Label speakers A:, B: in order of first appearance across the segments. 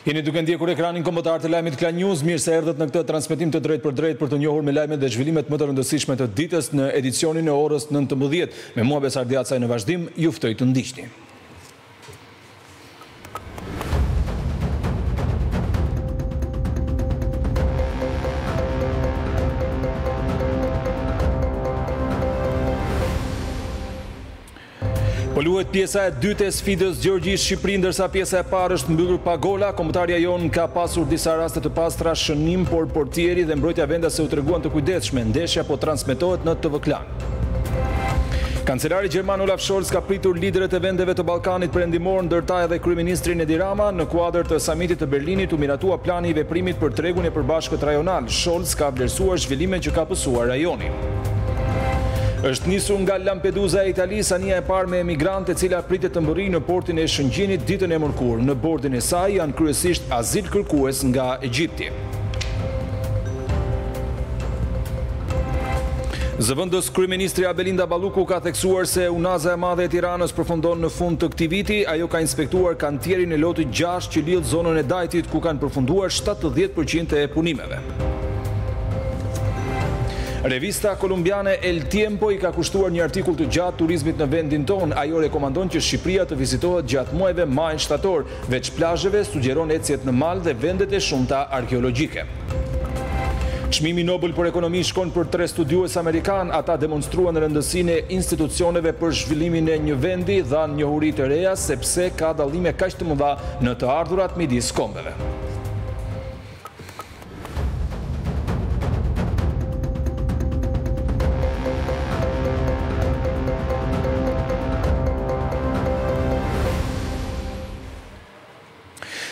A: Jeni duke ndjekur ekranin kombëtar të lajmit Klan News, mirë se erdhët në këtë transmetim të drejtpërdrejtë për t'u njohur me lajmet dhe zhvillimet më të rëndësishme të ditës në edicionin e orës 19. Me mua Besard Jacaj në vazhdim, ju ftoj të ndiqni. Po luhet pjesa e dytë e sfidës Gjeorgji-Shqipëri, ndërsa pjesa e parë është mbyllur pa gola. Kombëtarja jonë ka pasur disa raste të pastra shënim, por portieri dhe mbrojtja vendase u treguan të kujdesshme. Ndeshja po transmetohet në TV Klan. Kancelari gjerman Olaf Scholz ka pritur liderët e vendeve të Ballkanit Perëndimor, ndër ta edhe kryeministrin Edi Rama. Në kuadër të samitit të Berlinit u miratua plani i veprimit për tregun e përbashkët rajonal. Scholz ka vlerësuar zhvillimet që ka pësuar rajoni. Është nisur nga Lampedusa e Italisë anija e parë me emigrantë e cila pritet të mbërrijë në portin e Shëngjinit ditën e mërkurë. Në bordin e saj janë kryesisht azilkërkues nga Egjipti. Zëvendës kryeministrja Belinda Balluku ka theksuar se Unaza e Madhe e Tiranës përfundon në fund të këtij viti. Ajo ka inspektuar kantierin e lotit gjashtë që lidh zonën e Dajtit ku kanë përfunduar 70 për qind e punimeve. Revista kolumbiane El Tiempo i ka kushtuar një artikull të gjatë turizmit në vendin tonë. Ajo rekomandon që Shqipëria të vizitohet gjatë muajve maj-shtator, Veç plazheve, sugjeron ecjet në mal dhe vendet e shumta arkeologjike. Çmimi Nobel për Ekonominë shkon për tre studiues amerikanë, ata demonstruan rëndësinë e institucioneve për zhvillimin e një vendi, dhanë njohuri të reja se pse ka dallime kaq të mëdha në të ardhurat midis kombeve.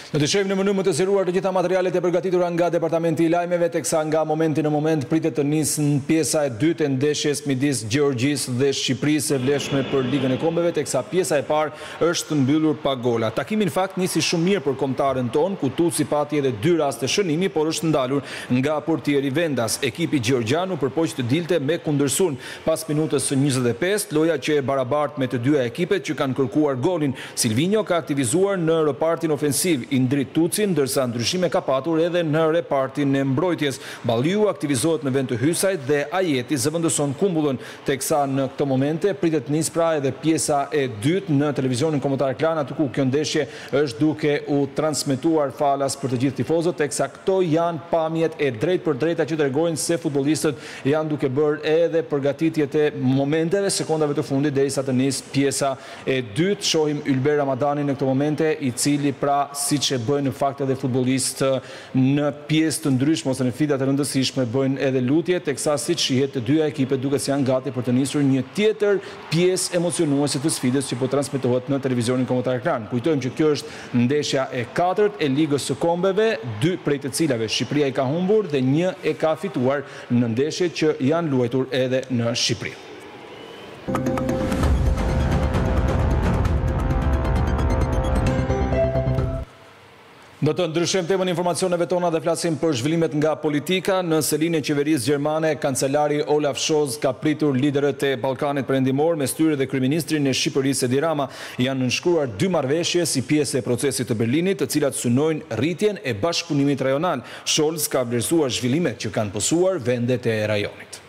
A: Do të shohim në mënyrë më të zgjeruar të gjitha materialet e përgatitura nga Departamenti i Lajmeve, teksa nga momenti në moment pritet të nisë pjesa e dytë e ndeshjes midis Gjeorgjisë dhe Shqipërisë e vlefshme për Ligën e Kombeve, teksa pjesa e parë është mbyllur pa gola. Takimi në fakt nisi shumë mirë për kombëtaren tonë, ku Tuci pati edhe dy raste shënimi, por është ndalur nga portieri vendas. Ekipi gjeorgjian u përpoq të dilte me kundërsulm. Pas minutës së njëzet e pestë, loja qe e barabartë me të dyja ekipet që kanë kërkuar golin. Silvinjo ka aktivizuar në repartin ofensiv Indrit Tucin, ndërsa ndryshime ka patur edhe në repartin e mbrojtjes. Balliu aktivizohet në vend të Hysajt dhe Ajeti zëvendëson Kumbullën. Teksa në këto momente pritet të nisë pra edhe pjesa e dytë në televizionin kombëtar Klan, aty ku kjo ndeshje është duke u transmetuar falas për të gjithë tifozët, teksa këto janë pamjet e drejtpërdrejta që tregojnë se futbollistët janë duke bërë edhe përgatitjet e momenteve, sekondave të fundit derisa të nisë pjesa e dytë. Shohim Ylber Ramadanin në këto momente, i cili pra siç e bëjnë në fakt edhe futbollistë Në pjesë të ndryshme ose në sfida të rëndësishme bëjnë edhe lutje, teksa siç shihet të dyja ekipet duket se janë gati për të nisur një tjetër pjesë emocionuese të sfidës që po transmetohet në Televizionin Kombëtar Klan. Kujtojmë që kjo është ndeshja e katërt e Ligës së Kombeve, dy prej të cilave Shqipëria i ka humbur dhe një e ka fituar në ndeshjet që janë luajtur edhe në Shqipëri. Do të ndryshojmë temën e informacioneve tona dhe flasim për zhvillimet nga politika. Në selinë e qeverisë gjermane, kancelari Olaf Scholz ka pritur liderët e Ballkanit Perëndimor, mes tyre dhe kryeministrin e Shqipërisë Edi Rama. Janë nënshkruar dy marrëveshje si pjesë e Procesit të Berlinit, të cilat synojnë rritjen e bashkëpunimit rajonal. Scholz ka vlerësuar zhvillimet që kanë pësuar vendet e rajonit.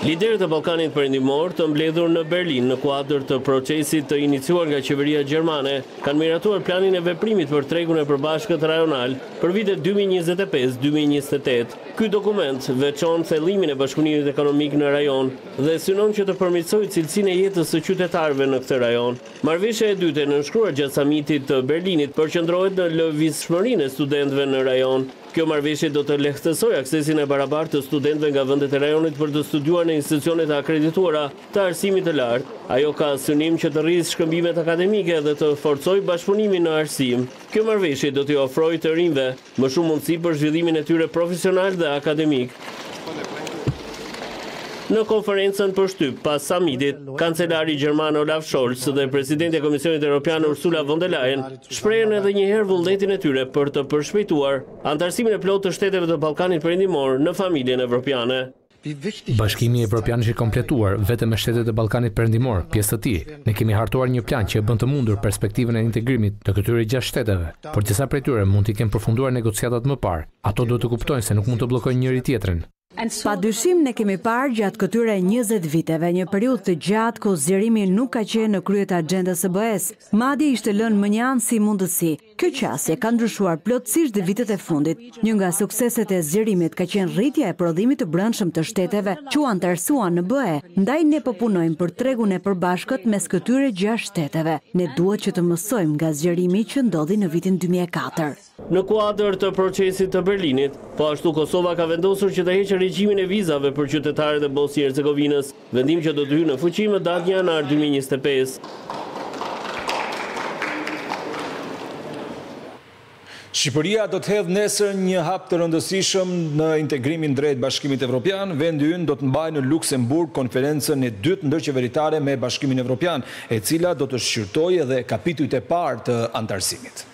B: Liderët e Ballkanit Perëndimor të mbledhur në Berlin në kuadër të procesit të iniciuar nga qeveria gjermane kanë miratuar planin e veprimit për tregun e përbashkët rajonal për vitet 2025-2028. Ky dokument veçon thellimin e bashkëpunimit ekonomik në rajon dhe synon që të përmirësojë cilësinë e jetës së qytetarëve në këtë rajon. Marrëveshja e dytë e nënshkruar gjatë samitit të Berlinit përqendrohet në lëvizshmërinë e studentëve në rajon. Kjo marrëveshje do të lehtësojë aksesin e barabartë të studentëve nga vendet e rajonit për të studiuar në institucione të akredituara të arsimit të lartë. Ajo ka synim që të rrisë shkëmbimet akademike dhe të forcojë bashkëpunimin në arsim. Kjo marrëveshje do t'i ofrojë të rinjve më shumë mundësi për zhvillimin e tyre profesional dhe akademik. Në konferencën për shtyp pas samitit, kancelari gjerman Olaf Scholz dhe presidentja e Komisionit Europian Ursula von der Leyen shprehën edhe një herë vullnetin e tyre për të përshpejtuar anëtarësimin e plotë të shteteve të Ballkanit Perëndimor në familjen evropiane.
C: Bashkimi Evropian është i kompletuar vetëm me shtetet e Ballkanit Perëndimor, pjesë të tij. Ne kemi hartuar një plan që e bën të mundur perspektivën e integrimit të këtyre gjashtë shteteve, por disa prej tyre mund t'i kenë përfunduar negociatat më parë. Ato duhet të kuptojnë se nuk mund të bllokojnë njëri-tjetrin.
D: Pa dyshim ne kemi parë gjatë këtyre njëzet viteve një periudhë të gjatë ku zgjerimi nuk ka qenë në krye të axhendës së BE-së, madje ishte lënë mënjanë si mundësi. Kjo qasje ka ndryshuar plotësisht dhe vitet e fundit, një nga sukseset e zgjerimit ka qenë rritja e prodhimit të brendshëm të shteteve që u anëtarësuan në BE, ndaj ne po punojmë për tregun e përbashkët mes këtyre gjashtë shteteve. Ne duhet që të mësojmë nga zgjerimi që ndodhi në vitin dy mijë e katër.
B: Në kuadër të Procesit të Berlinit, po ashtu Kosova ka vendosur që të heqë regjimin e vizave për qytetarët e Bosnjë e Hercegovinës, vendim që do të hyjë në fuqi më datë një janar dy mijë e njëzet e pesë.
A: Shqipëria do të hedhë nesër një hap të rëndësishëm në integrimin drejt Bashkimit Evropian, vendi ynë do të mbajë në Luksemburg konferencën e dytë ndërqeveritare me Bashkimin Evropian, e cila do të shqyrtojë edhe kapitujt e parë të anëtarësimit.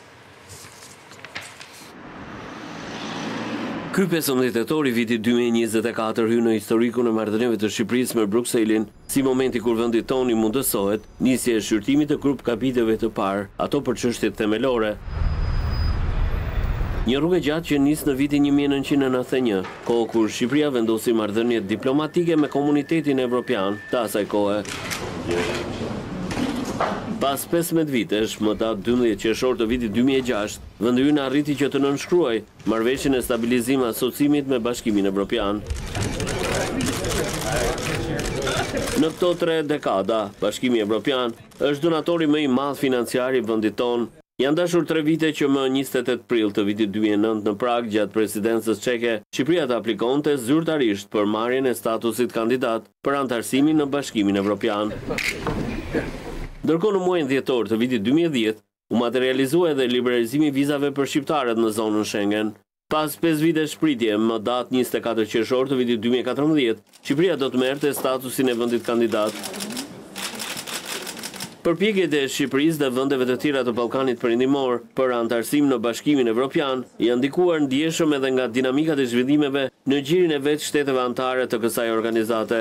B: Ky pesëmbëdhjetë tetor i vitit dy mijë e njëzet e katër hyn në historikun e marrëdhënieve të Shqipërisë me Brukselin si momenti kur vendit tonë i mundësohet nisja e shqyrtimit të grup kapitujve të parë, ato për çështjet themelore. Një rrugë e gjatë që nis në vitin një mijë e nëntëqind e nëntëdhjetë e një. Kohë kur Shqipëria vendosi marrëdhënie diplomatike me Komunitetin Evropian të asaj kohe. Pas pesëmbëdhjetë vitesh, më datë dymbëdhjetë qershor të vitit dy mijë e gjashtë, vendi ynë arriti që të nënshkruajë Marrëveshjen e Stabilizim Asocimit me Bashkimin Evropian. Në këto tre dekada, Bashkimi Evropian është donatori më i madh financiar i vendit tonë. Janë dashur tre vite që më njëzet e tetë prill të vitit dy mijë e nëntë në Pragë gjatë presidencës çeke, Shqipëria të aplikonte zyrtarisht për marrjen e statusit kandidat për anëtarësimin në Bashkimin Evropian. Ndërkohë në muajin dhjetor të vitit dy mijë e dhjetë u materializua edhe liberalizimi i vizave për shqiptarët në zonën Shengen. Pas pesë vitesh pritje, më datë njëzet e katër qershor të vitit dy mijë e katërmbëdhjetë, Shqipëria do të merrte statusin e vendit kandidat. Përpjekjet e Shqipërisë dhe vendeve të tjera të Ballkanit Perëndimor për anëtarësim në Bashkimin Evropian janë ndikuar ndjeshëm edhe nga dinamikat e zhvillimeve në gjirin e vetë shteteve anëtare të kësaj organizate.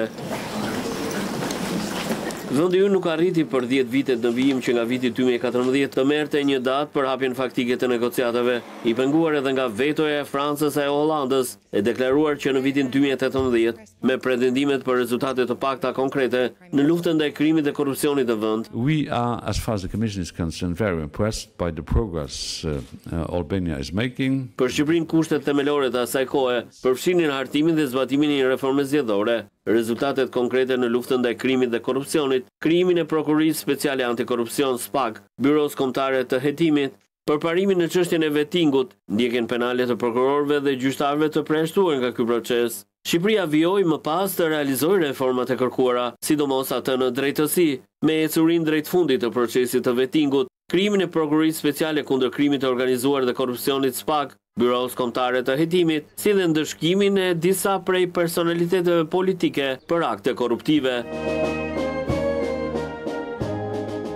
B: Vendi ynë nuk arriti për dhjetë vitet në vijim që nga viti dy mijë e katërmbëdhjetë të merrte një datë për hapjen faktike të negociatave. I penguar edhe nga vetoja e Francës e Hollandës, e deklaruar që në vitin dy mijë e tetëmbëdhjetë, me pretendimet për rezultate të pakta konkrete në luftën ndaj krimit dhe korrupsionit në vend,
E: We are, as far as the Commission is concerned, very impressed by the progress Albania is making.
B: Për Shqipërinë kushtet themelore të asaj kohe përfshinin hartimin dhe zbatimin e një reforme zgjedhore, rezultatet konkrete në luftën ndaj krimit dhe korrupsionit, krijimin e Prokurorisë Speciale Antikorrupsion, SPAK, Byrosë Kombëtare të Hetimit, Përparimin në çështjen e Vettingut, ndjekjen penale të prokurorëve dhe gjyqtarëve të përjashtuar nga ky proces. Shqipëria vijoi më pas të realizojë reformat e kërkuara, sidomos atë në drejtësi, me ecurinë drejt fundit të procesit të Vettingut, krijimin e Prokurorisë Speciale kundër Krimit të Organizuar dhe Korrupsionit, SPAK, Byrosë Kombëtare të Hetimit, si dhe ndëshkimin e disa prej personaliteteve politike për akte korruptive.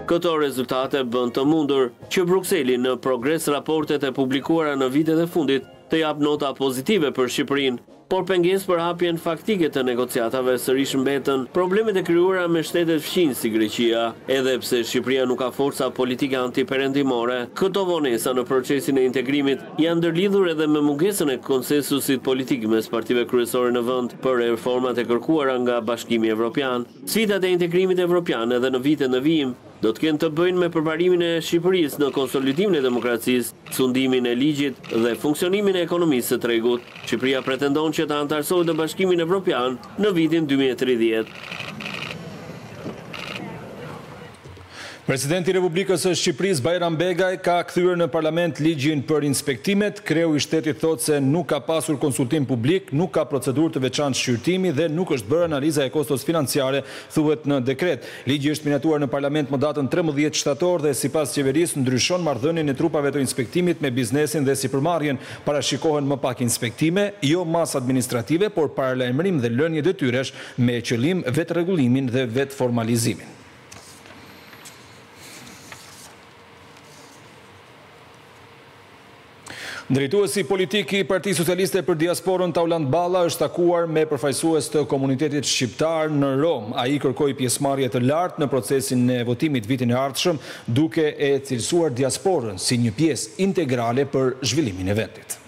B: Këto rezultate bënë të mundur, që Brukseli në progres raportet e publikuara në vitet e fundit, të japë nota pozitive për Shqipërinë, Por pengesë për hapjen faktike të negociatave sërish mbeten problemet e krijuara me shtetet fqinjë si Greqia. Edhe pse Shqipëria nuk ka forca politike antiperëndimore, këto vonesa në procesin e integrimit janë ndërlidhur edhe me mungesën e konsensusit politik mes partive kryesore në vend për reformat e kërkuara nga Bashkimi Evropian. Sfidat e integrimit evropian edhe në vitet në vijim, do të kenë të bëjnë me përparimin e Shqipërisë në konsolidimin e demokracisë, sundimin e ligjit dhe funksionimin e ekonomisë së tregut. Shqipëria pretendon që të anëtarësohet në Bashkimin Evropian në vitin dy mijë e tridhjetë.
A: Presidenti i Republikës së Shqipërisë, Bajram Begaj, ka kthyer në Parlament ligjin për inspektimet. Kreu i shtetit thotë se nuk ka pasur konsultim publik, nuk ka procedurë të veçantë shqyrtimi dhe nuk është bërë analiza e kostos financiare, thuhet në dekret. Ligji është miratuar në Parlament më datën trembëdhjetë shtator dhe sipas qeverisë ndryshon marrëdhënien e trupave të inspektimit me biznesin dhe sipërmarrjen. Parashikohen më pak inspektime, jo masa administrative, por paralajmërim dhe lënie detyresh me qëllim vetërregullimin dhe vetëformalizimin. Drejtuesi politik i Partisë Socialiste për Diasporën, Taulant Balla, është takuar me përfaqësues të komunitetit shqiptar në Romë. Ai kërkoi pjesëmarrje të lartë në procesin e votimit vitin e ardhshëm, duke e cilësuar diasporën si një pjesë integrale për zhvillimin e vendit.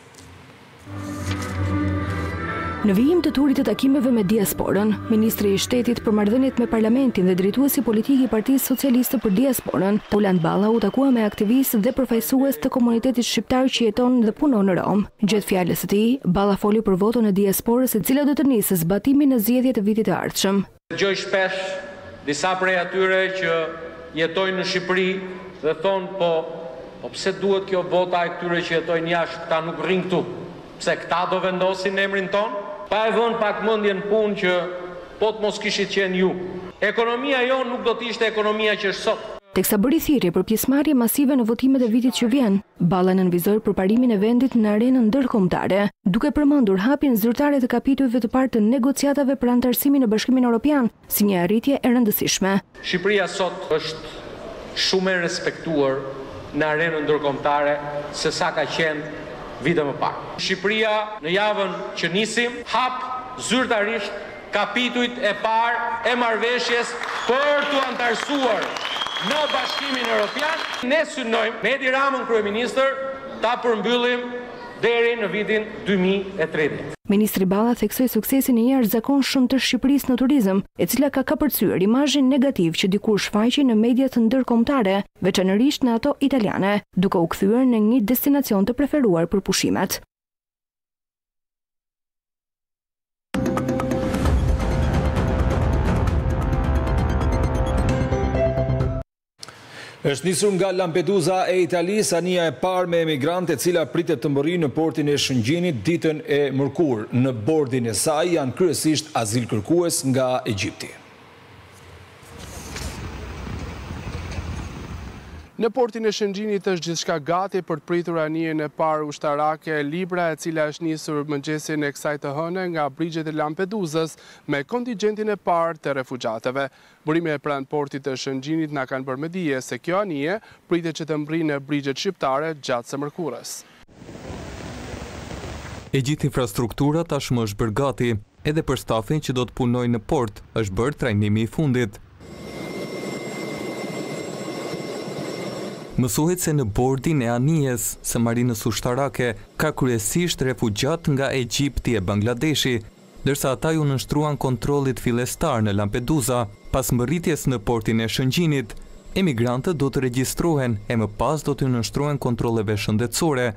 F: Në vijim të turit të takimeve me diasporën, ministri i Shtetit për Marrëdhëniet me Parlamentin dhe drejtuesi politik i Partisë Socialiste për Diasporën, Taulant Balla u takua me aktivistë dhe përfaqësues të komunitetit shqiptar që jeton dhe punon në Romë. Gjatë fjalës së tij, Balla foli për votën e diasporës e cila do të nisë zbatimin në zgjedhjet e vitit të ardhshëm.
G: Dëgjoj shpesh disa prej atyre që jetojnë në Shqipëri dhe thonë po po pse duhet kjo vota e këtyre që jetojnë jashtë këta nuk rrinë këtu pse këta do vendosin emrin tonë? Pa e vënë pak mendjen në punë që po të mos kishit qenë ju ekonomia jonë nuk do të ishte ekonomia që është sot.
F: Teksa bëri thirrje për pjesëmarrje masive në votimet e vitit që vjen, Balla nënvizoi përparimin e vendit në arenën ndërkombëtare, duke përmendur hapjen zyrtare të kapitujve të parë të negociatave për anëtarësimin në Bashkimin Europian si një arritje e rëndësishme.
G: Shqipëria sot është shumë më e respektuar në arenën ndërkombëtare se sa ka qenë vite më parë. Shqipëria në javën që nisim hap zyrtarisht kapitujt e parë e marrëveshjes për t'u anëtarësuar në Bashkimin Europian, ne synojmë me Edi Ramën kryeministër ta përmbyllim deri në vitin dy mijë e tridhjetë.
F: Ministri Balla theksoi suksesin e jashtëzakonshëm të Shqipërisë në turizëm, e cila ka kapërcyer imazhin negativ që dikur shfaqej në mediat ndërkombëtare, veçanërisht në ato italiane, duke u kthyer në një destinacion të preferuar për pushimet.
A: Është nisur nga Lampedusa e Italisë anija e parë me emigrantë e cila pritet të mbërrijë në portin e Shëngjinit ditën e mërkurë. Në bordin e saj janë kryesisht azilkërkues nga Egjipti.
H: Në portin e Shëngjinit është gjithçka gati për të pritur anijen e parë ushtarake Libra e cila është nisur mëngjesin e kësaj të hëne nga brigjet e Lampeduzës me kontigjentin e parë të refugjatëve. Burime pranë portit të Shëngjinit na kanë bërë me dije se kjo anije pritet që të mbërrijë në brigjet shqiptare gjatë së mërkurës.
I: E gjithë infrastruktura tashmë është bërë gati. Edhe për stafin që do të punojë në port, është bërë trajnimi i fundit. Mësohet se në bordin e anijes së marinës ushtarake ka kryesisht refugjatë nga Egjipti e Bangladeshi. ndërsa ata iu nënshtruan kontrollit fillestar në Lampedusa. Pas mbërritjes në portin e Shëngjinit, emigrantët do të regjistrohen e më pas do t'iu nënshtrohen kontrolleve shëndetësore.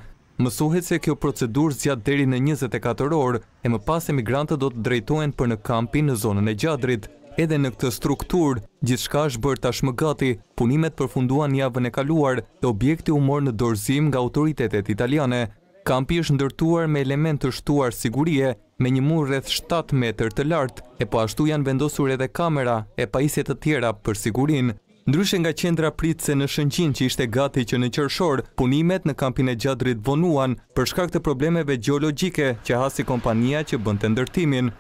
I: Mësohet se kjo procedurë zgjat deri në njëzet e katër orë e më pas emigrantët do të drejtohen për në kampin në zonën e Gjadrit. Edhe në këtë strukturë, gjithçka është bërë tashmë gati, punimet përfunduan javën e kaluar dhe objekti u mor në dorëzim nga autoritetet italiane. Kampi është ndërtuar me elementë të shtuar sigurie, me një mur rreth shtatë metër të lartë, e po ashtu janë vendosur edhe kamera e pajisje të tjera për sigurinë. Ndryshe nga qendra pritëse në Shëngjin që ishte gati që në qershor, punimet në kampin e Gjadrit vonuan, për shkak të problemeve gjeologjike që hasi kompania që bënte ndërtimin.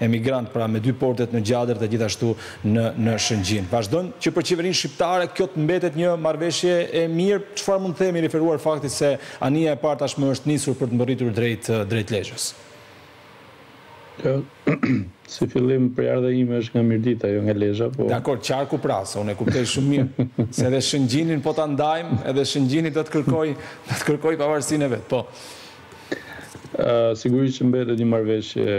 A: Emigrantë pra me dy portet në Gjadër dhe gjithashtu në në Shëngjin. Vazhdon që për qeverinë shqiptare kjo të mbetet një marrëveshje e mirë, çfarë mund të themi referuar faktit se anija e parë tashmë është nisur për të mbërritur drejt drejt
J: Lezhës. Kjo si fillim prejardhja ime është nga Mirdita, jo nga Lezha, po.
A: Dakor, qarku pra, se unë e kuptoj shumë mirë, se edhe Shëngjinin po ta ndajmë, edhe Shëngjini do të kërkojë do të kërkojë pavarësinë e vet, po.
J: Sigurisht që mbetet një marrëveshje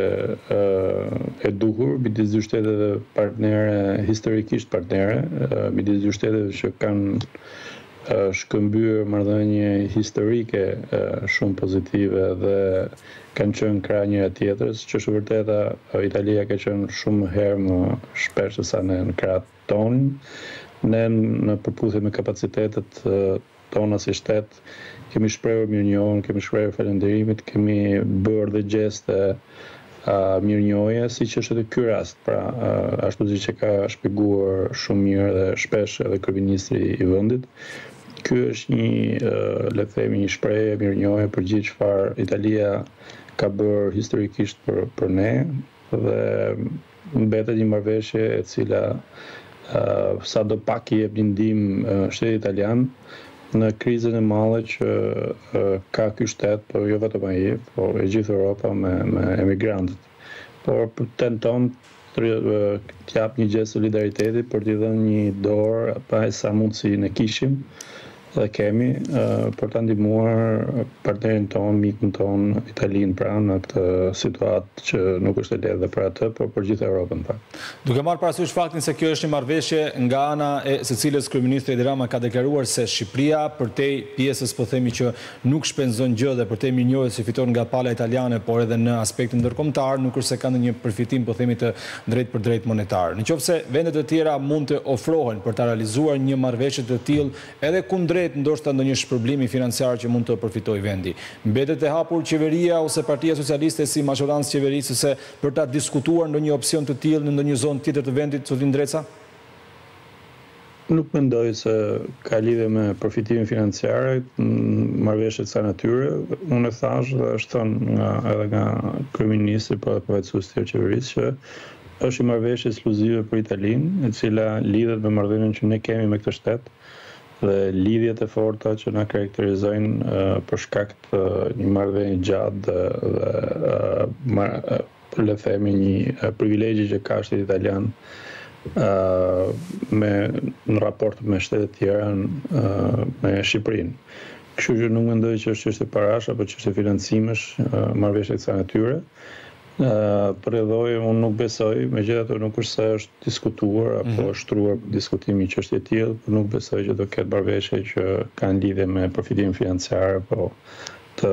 J: e duhur midis dy shteteve partnere, historikisht partnere, midis dy shteteve që kanë shkëmbyer marrëdhënie historike shumë pozitive dhe kanë qenë krah njëra tjetrës, që është e vërteta Italia ka qenë shumë herë më shpesh se sa ne në krahët tonë, ne në përputhje me kapacitetet tona si shtet, kemi shprehur mirënjohjen, kemi shprehur falënderimet, kemi bërë dhe gjeste mirënjohje, siç është edhe ky rast. Pra, ashtu siç e ka shpjeguar shumë mirë dhe shpesh edhe kryeministri i vendit, ky është një, le të themi, një shprehje mirënjohje për gjithë çfarë Italia ka bërë historikisht për për ne, dhe mbetet një marrëveshje e cila sado pak i jep një ndihmë shtetit italian në krizën e madhe që ka ky shtet, por jo vetëm ai, po e gjithë Europa me me emigrantët. Por tenton të jap një gjest solidariteti për t'i dhënë një dorë me sa mundësi ne kishim dhe kemi për ta ndihmuar partnerin tonë, mikun tonë, Italinë pra në këtë situatë që nuk është e lehtë dhe për atë, por për gjithë Europën pra.
A: Duke marrë parasysh faktin se kjo është një marrëveshje nga ana e së cilës kryeministri Edi Rama ka deklaruar se Shqipëria përtej pjesës po themi që nuk shpenzon gjë dhe përtej mirënjohjes që fiton nga pala italiane, por edhe në aspektin ndërkombëtar, nuk është se ka ndonjë përfitim po themi të drejtpërdrejtë monetar. Në qoftë se vende të tjera mund të ofrohen për ta realizuar një marrëveshje të tillë edhe kundrejt ndoshta ndonjë shpërblimi financiar që mund të përfitojë vendi, mbetet e hapur qeveria ose Partia Socialiste si mazhorancë qeverisëse për ta diskutuar ndonjë opsion të tillë në ndonjë zonë tjetër të vendit, zoti Ndreca?
J: Nuk mendoj se ka lidhje me përfitime financiare, marrëveshje të kësaj natyre. Unë e thashë dhe është thënë nga edhe nga kryeministri po edhe përfaqësuesit tjerë të qeverisë që është një marrëveshje ekskluzive për Italinë, e cila lidhet me marrëdhënien që ne kemi me këtë shtet dhe lidhjet e forta që na karakterizojnë për shkak të një marrëdhënie të gjatë dhe dhe le të themi një privilegj që ka shteti italian me në raport me shtetet tjera me Shqipërinë. Kështu që nuk mendoj që është çështje parash apo çështje financimesh, marrëveshje të kësaj natyre. Për rrjedhojë unë nuk besoj, megjithatë nuk është se është diskutuar apo mhm. është shtruar për diskutim një çështje e tillë, por nuk besoj që do ketë marrëveshje që kanë lidhje me përfitimin financiar apo të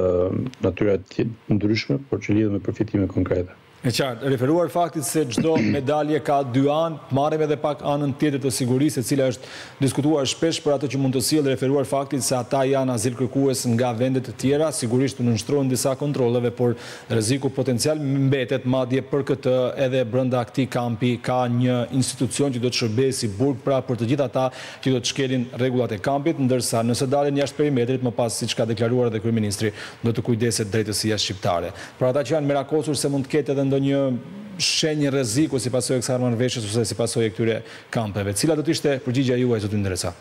J: natyrave të ndryshme, por që lidhen me përfitime konkrete.
A: E qartë. Referuar faktit se çdo medalje ka dy anë, marrim edhe pak anën tjetër të sigurisë, e cila është diskutuar shpesh për atë që mund të sjellë, referuar faktit se ata janë azilkërkues nga vende të tjera, sigurisht u nënshtrohen disa kontrolleve, por rreziku potencial mbetet, madje për këtë edhe brenda këtij kampi ka një institucion që do të shërbejë si burg pra për të gjithë ata Që do të shkelin rregullat e kampit, ndërsa nëse dalin jashtë perimetrit, më pas siç ka deklaruar edhe kryeministri, do të kujdeset drejtësia shqiptare. Për ata që janë merakosur se mund të ketë edhe ndonjë shenjë rreziku si pasojë e kësaj marrëveshjes ose si pasojë e këtyre kampeve, cila do të ishte përgjigjja e juaj zoti Ndreca?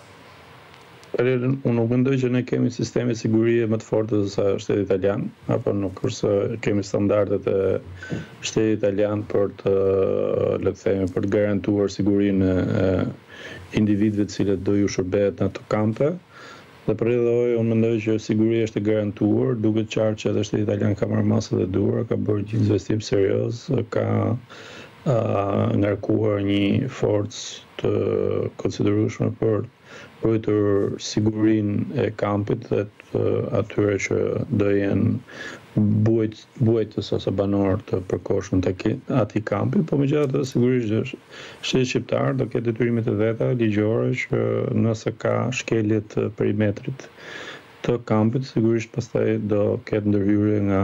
J: Atëherë, unë nuk mendoj që ne kemi sisteme sigurie më të forta se sa shteti italian, apo nuk është se kemi standardet e shtetit italian për të, le të themi, për të garantuar sigurinë e, individëve të cilët do iu shërbehet në ato kampe. Dhe për rrjedhojë unë mendoj që siguria është e garantuar. Duket qartë që edhe shteti italian ka marrë masat e duhura, ka bërë një investim serioz, ka ngarkuar një forcë të konsiderueshme për ruajtur sigurinë e kampit dhe të atyre që do jenë buajtës. bujtës ose banorë të përkohshëm të atij kampi, por megjithatë sigurisht që shteti shqiptar do ketë detyrimet e veta ligjore që nëse ka shkelje të perimetrit të kampit sigurisht pastaj do ketë ndërhyrje nga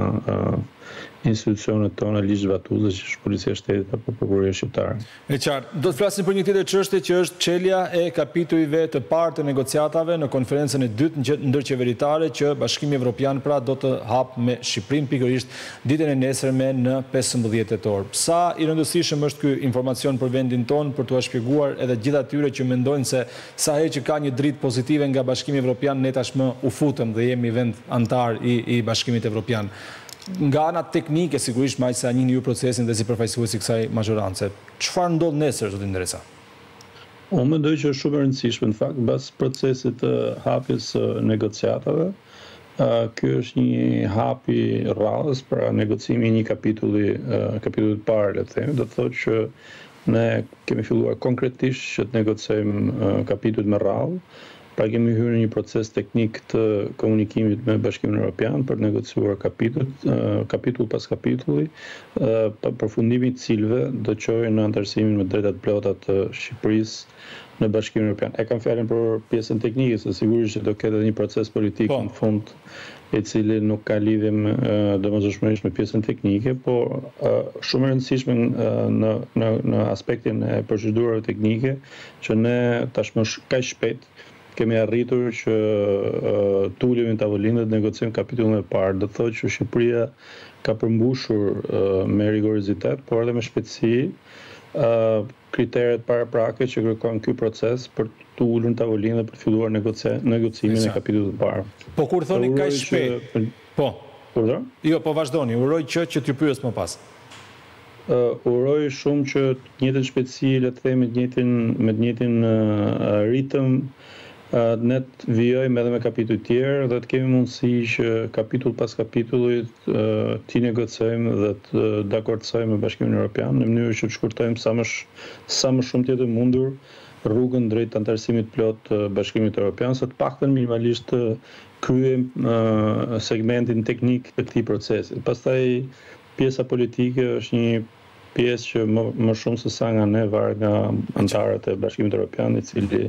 J: institucionet tona ligjzbatuese siç është Policia e Shtetit apo Prokuroria shqiptare.
A: E qartë. Do të flasim për një tjetër çështje që është çelja e kapitujve të parë të negociatave në konferencën e dytë ndërqeveritare që Bashkimi Evropian pra do të hapë me Shqipërinë pikërisht ditën e nesërme në pesëmbëdhjetë tetor. Sa i rëndësishëm është ky informacion për vendin tonë për t'ua shpjeguar edhe gjithë atyre që mendojnë se sa herë që ka një dritë pozitive nga Bashkimi Evropian ne tashmë u futëm dhe jemi vend anëtar i Bashkimit Evropian. Nga ana teknike, sigurisht me aq sa e njihni ju procesin dhe si përfaqësues i kësaj mazhorance, çfarë ndodh nesër, zoti Ndreca?
J: Unë mendoj që është shumë e rëndësishme, në fakt, mbas procesit të hapjes së negociatave, ky është një hap i radhës, pra negocimi i një kapitulli, kapitullit të parë, le të themi, do të thotë që ne kemi filluar konkretisht që të negocojmë kapitujt me radhë, Pra kemi hyrë në një proces teknik të komunikimit me Bashkimin Europian për të negociuar kapitujt, kapitull pas kapitulli, përfundimi i të cilëve do çojë në anëtarësimin me të drejta të plota të Shqipërisë në Bashkimin Europian. E kam fjalën për pjesën teknike, se sigurisht që do ketë edhe një proces politik në fund, i cili nuk ka lidhje me, domosdoshmërisht me pjesën teknike, por shumë e rëndësishme në në në aspektin e procedurave teknike, Që ne tashmë kaq shpejt kemi arritur që të ulemi në tavolinë dhe të negociojmë kapitullin e parë, do të thotë që Shqipëria ka përmbushur me rigorozitet, por edhe me shpejtësi kriteret paraprake që kërkon ky proces për t'u ulur në tavolinë dhe për të filluar negocimin e kapitullit të parë.
A: Po kur thoni kaq shpejt, Po.
J: Urdhro?
A: Jo, po vazhdoni, uroj që që t'ju pyes më pas.
J: Uroj shumë që të njëjtën shpejtësi, le të themi, të njëjtin, me të njëjtin ritëm, ne të vijojmë edhe me kapituj tjerë dhe të kemi mundësi që kapitull pas kapitullit t'i negocojmë dhe të dakordësojmë me Bashkimin Europian në mënyrë që të shkurtojmë sa më, sa më shumë të jetë e mundur rrugën drejt anëtarësimit të plotë të Bashkimit Europian, se të paktën minimalisht të Kryejmë segmentin teknik të këtij procesi. Pastaj pjesa politike është një pjesë që më shumë se sa nga ne varet nga anëtarët e Bashkimit Europian, i cili të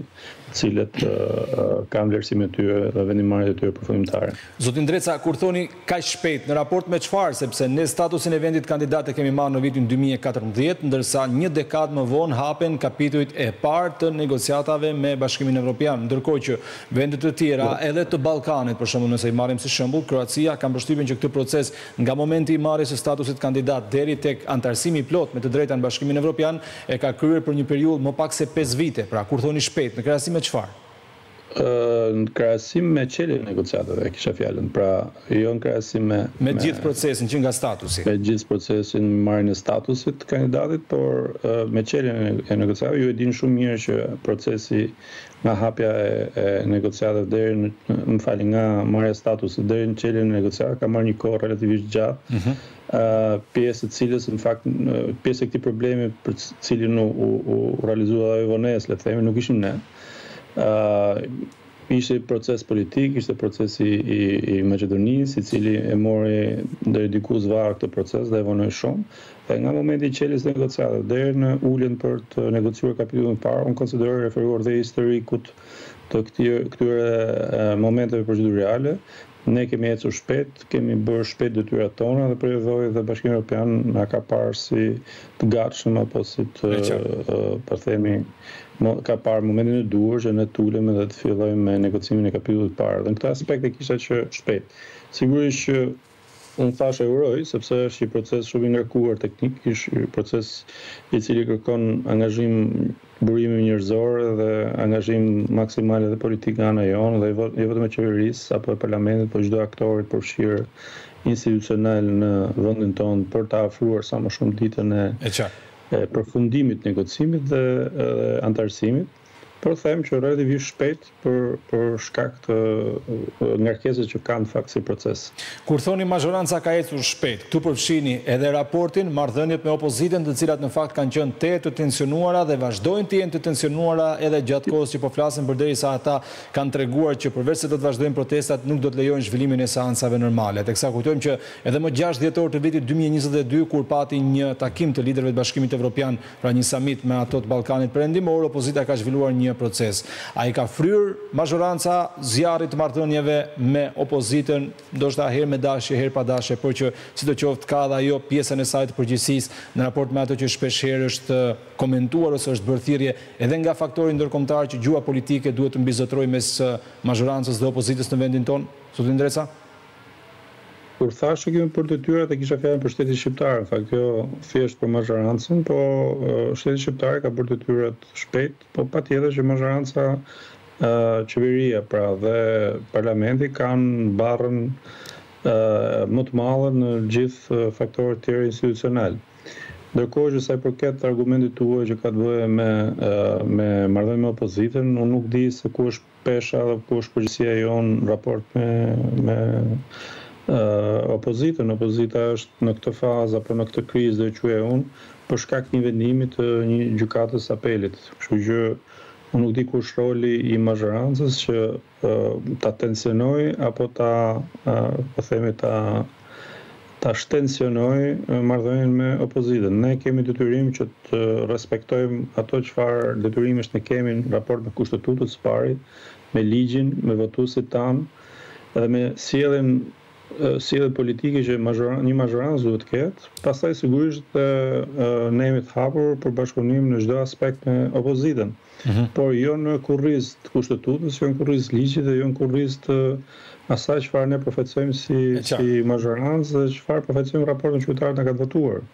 J: cilët kanë vlerësimet e tyre dhe vendimmarrjet e tyre përfundimtare.
A: Zoti Ndreca, kur thoni Kaq shpejt, në raport me çfarë, sepse ne statusin e vendit kandidat e kemi marrë në vitin dy mijë e katërmbëdhjetë, ndërsa një dekadë më vonë hapen kapitujt e parë të negociatave me Bashkimin Evropian, ndërkohë që vende të tjera, edhe të Ballkanit, për shembull, nëse i marrim si shembull, Kroacia, kam përshtypjen që këtë proces, nga momenti i marrjes së statusit kandidat deri tek anëtarësimi i plotë me të drejta në Bashkimin Evropian, e ka kryer për një periudhë më pak se pesë vite. Pra, kur thoni shpejt, në krahasim me çfarë?
J: Në krahasim me çeljen e negociatave kisha fjalën, pra jo në krahasim me.
A: Me gjithë procesin, që nga statusi.
J: Me gjithë procesin, me marrjen e statusit të kandidatit, por me çeljen e negociatave, ju e dini shumë mirë që procesi nga hapja e negociatave deri në, më falni, nga marrja e statusit deri në çeljen e negociatave ka marrë një kohë relativisht të gjatë. Mm -hmm. Pjesë e së cilës në fakt pjesë e këtij problemi për të cilin u, u, u realizua ajo vonesë, le të themi, nuk ishim ne. Ishte një proces politik, ishte procesi i Maqedonisë, i cili e mori deri diku zvarrë këtë proces dhe e vonoi shumë. Dhe nga momenti i çeljes së negociatave deri në uljen për të negociuar kapitullin e parë, unë konsideroj referuar dhe historikut të këtyre momenteve procedurale, Ne kemi ecur shpejt, kemi bërë shpejt detyrat tona dhe për rrjedhojë dhe Bashkimi Europian na ka parë si të gatshëm apo si të E qartë. po themi, mo- ka parë momentin e duhur që ne të ulemi dhe të fillojmë me negocimin e kapitullit të parë. Dhe në këtë aspekt e kisha që shpejt. Sigurisht që unë thashë e uroj, sepse është një proces shumë i ngarkuar teknik, është proces i cili kërkon angazhim Burime njerëzore dhe angazhim maksimal edhe politik nga ana jonë dhe jo vetëm e qeverisë apo e parlamentit por çdo aktor i përfshirë institucional në vendin tonë për ta afruar sa më shumë ditën e
A: e
J: përfundimit të negocimit dhe anëtarësimit, por them që relativisht shpejt për për shkak të ngarkesës që ka në fakt si proces.
A: Kur thoni mazhoranca ka ecur shpejt, këtu përfshini edhe raportin, marrëdhëniet me opozitën të cilat në fakt kanë qenë tejet të tensionuara dhe vazhdojnë të jenë të tensionuara edhe gjatë kohës që po flasim përderisa ata kanë treguar që përveç se do të vazhdojnë protestat nuk do të lejojnë zhvillimin e seancave normale. Teksa kujtojmë që edhe më gjashtë dhjetor të vitit dy mijë e njëzet e dy kur pati një takim të liderëve të Bashkimit Evropian Pra një samit me ato të Ballkanit Perëndimor, opozita ka zhvilluar një proces. A i ka fryrë mazhoranca zjarrit të marrëdhënieve me opozitën, ndoshta herë me dashje, herë pa dashje, por që sidoqoftë ka dhe ajo pjesën e saj të përgjegjësisë në raport me atë që shpeshherë është komentuar ose është bërë thirrje edhe nga faktori ndërkombëtar që gjuha politike duhet të mbizotërojë mes mazhorancës dhe opozitës në vendin tonë, zoti Ndreca?
J: Kur thashë që kemi bërë detyrat e kisha fjalën për shtetin shqiptar, në fakt jo thjesht për mazhorancën, po shteti shqiptar i ka bërë detyrat shpejt, po patjetër që mazhoranca qeveria pra dhe parlamenti kanë barrën më të madhe në gjithë faktorët e tjerë institucionalë. Ndërkohë që sa i përket argumentit tuaj që ka të bëjë me me marrëdhëniet me opozitën, unë nuk di se ku është Pesha dhe ku është përgjegjësia jonë në raport me me opozitën, opozita është në këtë fazë apo në këtë krizë do e quaja unë, për shkak të një vendimi të Gjykatës së Apelit, kështu që unë nuk di ku është roli i mazhorancës që ta tensionojë apo ta po themi ta ta shtensionojë marrëdhënien me opozitën. Ne kemi detyrim që të respektojmë ato çfarë detyrimesh ne kemi në raport me Kushtetutën së pari, me ligjin, me votuesit tanë dhe me sjelljen sjelljet politike që një mazhorancë duhet të ketë. Pastaj sigurisht ne jemi të hapur për bashkëpunim në çdo aspekt me opozitën. por jo në kurriz të Kushtetutës, jo në kurriz të ligjit dhe jo në kurriz të asaj çfarë ne përfaqësojmë si si mazhorancë dhe çfarë përfaqësojmë në raport me qytetarët na kanë votuar.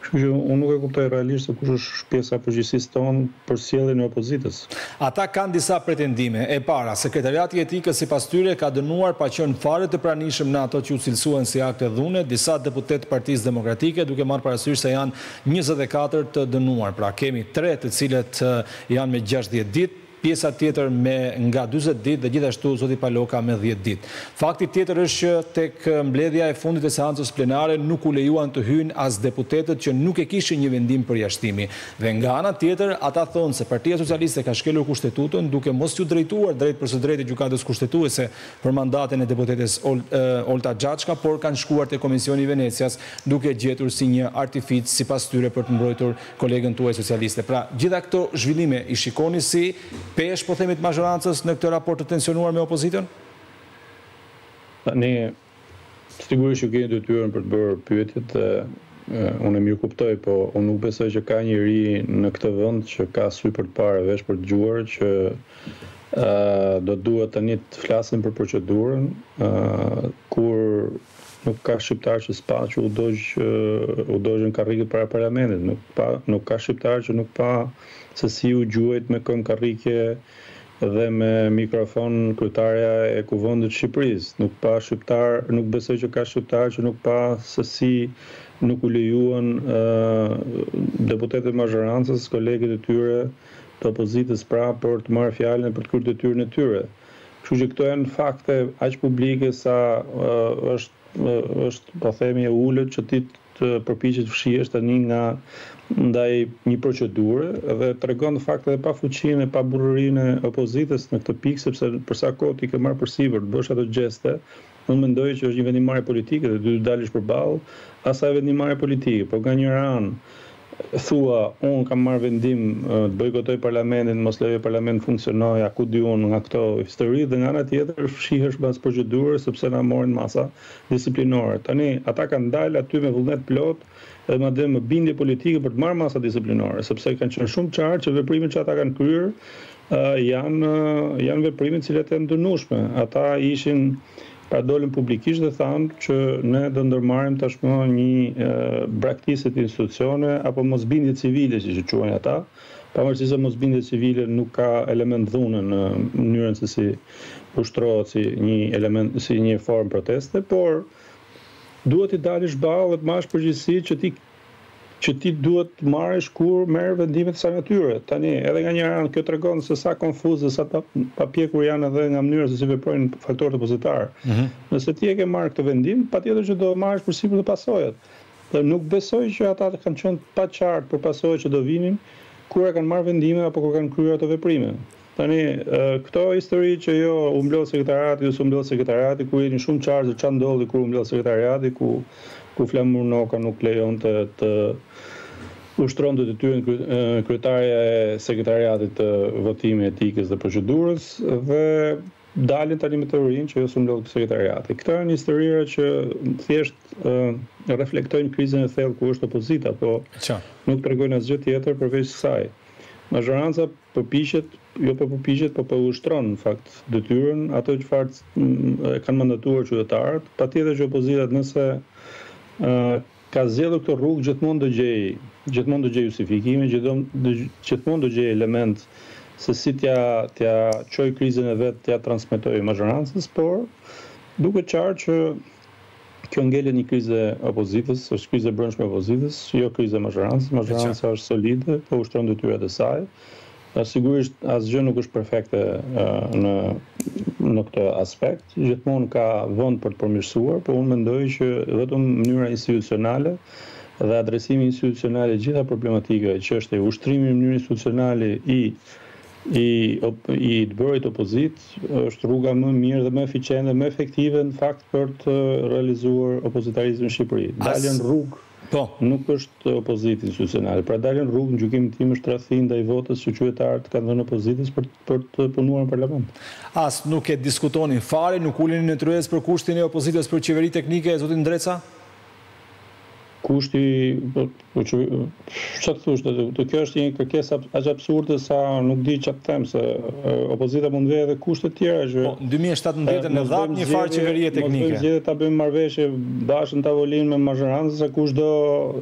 J: Kështu që unë nuk e kuptoj realisht se kush është pjesa e përgjegjësisë tonë për sjelljen e opozitës.
A: Ata kanë disa pretendime. E para, Sekretariati i Etikës sipas tyre ka dënuar pa qenë fare të pranishëm në ato që u cilësuan si akte dhune disa deputetë të Partisë Demokratike duke marrë parasysh se janë Njëzet e katër të dënuar, pra kemi tre të cilët janë me gjashtëdhjetë ditë, pjesa tjetër me nga dyzet ditë dhe gjithashtu zoti Paloka me dhjetë ditë. Fakti tjetër është që tek mbledhja e fundit e seancës plenare nuk u lejuan të hyjnë as deputetët që nuk e kishin një vendim përjashtimi dhe nga ana tjetër ata thonë se Partia Socialiste ka shkelur Kushtetutën duke mos iu drejtuar drejtpërsëdrejtë Gjykatës Kushtetuese për mandatin e deputetes Olta Xhaçka, por kanë shkuar te Komisioni i Venecias duke e gjetur si një artific sipas tyre për të mbrojtur kolegen tuaj socialiste. Pra, gjitha këto zhvillime i shikoni si peshë, po themi të mazhorancës në këtë raport të tensionuar me opozitën?
J: Tani, sigurisht që keni detyrën për të bërë pyetjet dhe unë e mirëkuptoj, po unë nuk besoj që ka njeri në këtë vend që ka sy për të parë e vesh për të dëgjuar që Do duhet tani të flasim për procedurën kur nuk ka shqiptar që s'pa që u dogj u dogjën karriket para parlamentit nuk pa nuk ka shqiptar që nuk pa se si u gjuajt me këmbë karrike dhe me mikrofon kryetarja e kuvendit të Shqipërisë nuk pa shqiptar nuk besoj që ka shqiptar që nuk pa se si nuk u lejuan deputetët e mazhorancës kolegët e tyre të opozitës pra për të marrë fjalën e për të kryer detyrën e tyre. Kështu që këto janë fakte aq publike sa është është po themi e ulët që ti të përpiqesh të fshihesh tani nga ndaj një procedure dhe tregon në fakt edhe pafuqinë e paburrërinë e opozitës në këtë pikë sepse për sa kohë ti ke marrë përsipër të bësh ato gjeste Unë mendoj që është një vendimmarrje politike dhe duhet të dalësh përballë asaj vendimmarrjeje politike, por nga njëra anë thua unë kam marrë vendim të bojkotoj parlamentin, mos lejoj parlamentin të funksionojë, a ku di unë nga këto histori dhe nga ana tjetër fshihesh mbas procedurës sepse na morën masa disiplinore. Tani ata kanë dalë aty me vullnet të plotë dhe madje me bindje politike për të marrë masa disiplinore, sepse kanë qenë shumë të qartë që veprimet që ata kanë kryer janë janë veprime të cilat janë të dënueshme. Ata ishin pra dolën publikisht dhe thanë që ne do ndërmarrim tashmë një braktisje të institucioneve apo mosbindje civile siç e quajnë ata, pavarësisht se mosbindja civile nuk ka element dhune në mënyrën se si ushtrohet si një element si një formë proteste, por Duhet t'i dalësh ballë dhe të marrësh përgjegjësi që ti që ti duhet të marrësh kur merr vendime të asaj natyre. Tani, edhe nga njëra anë, kjo tregon se sa konfuzë dhe sa të papjekur janë edhe nga mënyra se si veprojnë faktorët opozitarë. Nëse ti e ke marrë këtë vendim, patjetër që do e marrësh përsipër dhe pasojat. Dhe nuk besoj që ata të kanë qenë të paqartë për pasojat që do vinin kur e kanë marrë vendimin apo kur kanë kryer ato veprime. Tani, këto histori që jo, u mblodh sekretariati, jo s'u mblodh sekretariati, ku jemi shumë qartë se ç'a ndodhi kur u mblodh sekretariati, ku, ku Flamur Noka nuk lejonte të ushtronte detyrën kryetarja e sekretariatit të votimit, etikës dhe proçedurës, dhe dalin tani me teorinë që jo s'u mblodh sekretariati. Këto janë historira që thjesht reflektojnë krizën e thellë ku është opozita, po nuk tregojnë asgjë tjetër përveç kësaj. Mazhoranca përpiqet, jo po përpiqet, por po e ushtron në fakt detyrën, atë çfarë e kanë mandatuar qytetarët. Patjetër që opozita nëse ka zgjedhur këtë rrugë gjithmonë do gjejë, gjithmonë do gjejë justifikime, gjithmonë do gjejë elementë se si t'ia t'ia çojë krizën e vet, t'ia transmetojë mazhorancës, por duket qartë që kjo ngelet një krizë e opozitës, është krizë e brendshme e opozitës, jo krizë e mazhorancës, mazhoranca është solide, po ushtron detyrat e saj. Sigurisht asgjë nuk është perfekte në në këtë aspekt, gjithmonë ka vend për të përmirësuar, po unë mendoj që vetëm mënyra institucionale dhe adresimi institucional i gjitha problematikave që është e ushtrimi në mënyrë institucionale i i i të bërit opozitë është rruga më e mirë dhe më eficiente dhe më efektive në fakt për të realizuar opozitarizmin në Shqipëri. Dalja në rrugë
A: po.
J: nuk është opozitë institucionale. Pra dalja në rrugë në gjykimin tim është tradhti ndaj votës që qytetarët kanë dhënë opozitës për për të punuar në parlament.
A: As nuk e diskutoni fare, nuk uleni në tryezë për kushtin e opozitës për qeveri teknike, zoti Ndreca?
J: Kushti, po, po që, si të thuash, të kjo është një kërkesë aq absurde sa nuk di ça të them, se opozita mund të vejë edhe kushte të tjera që...
A: Po, 2017-n e dhatë një farë qeverie teknike.
J: Mos bëjmë zgjedhje, ta bëjmë marrëveshje bashkë në tavolinë me mazhorancën, se kush do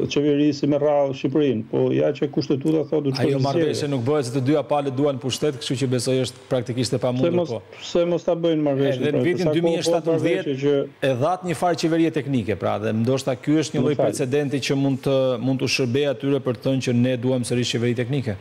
J: qeverisi me radhë Shqipërinë. Po, ja që kushtetuta thotë, duhen
A: zgjedhje. Ajo marrëveshje nuk bëhet se të dyja palët duan pushtet, kështu që besoj është praktikisht e pamundur po.
J: Pse mos ta bëjnë marrëveshjen?
A: Edhe në vitin dy mijë e shtatëmbëdhjetë që e dhatë një farë qeverie teknike, pra dhe ndoshta ky është një lloj precedenti që mund të mund t'u shërbejë atyre për të thënë që ne duam sërish qeveri teknike.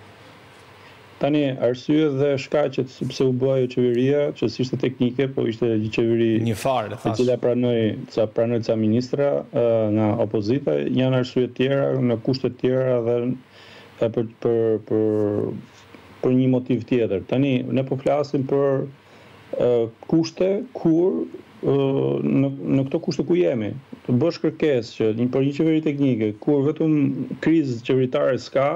J: Tani, arsyet dhe shkaqet se pse u bë ajo qeveria, që s'ishte teknike, po ishte një qeveri e cila pranoi ca pranoi ca ministra nga opozita, janë arsye të tjera, në kushte të tjera dhe për për për për një motiv tjetër. Tani ne po flasim për kushte kur në në këto kushte ku jemi, të bësh kërkesë që një, për një qeveri teknike, kur vetëm krizë qeveritare s'ka,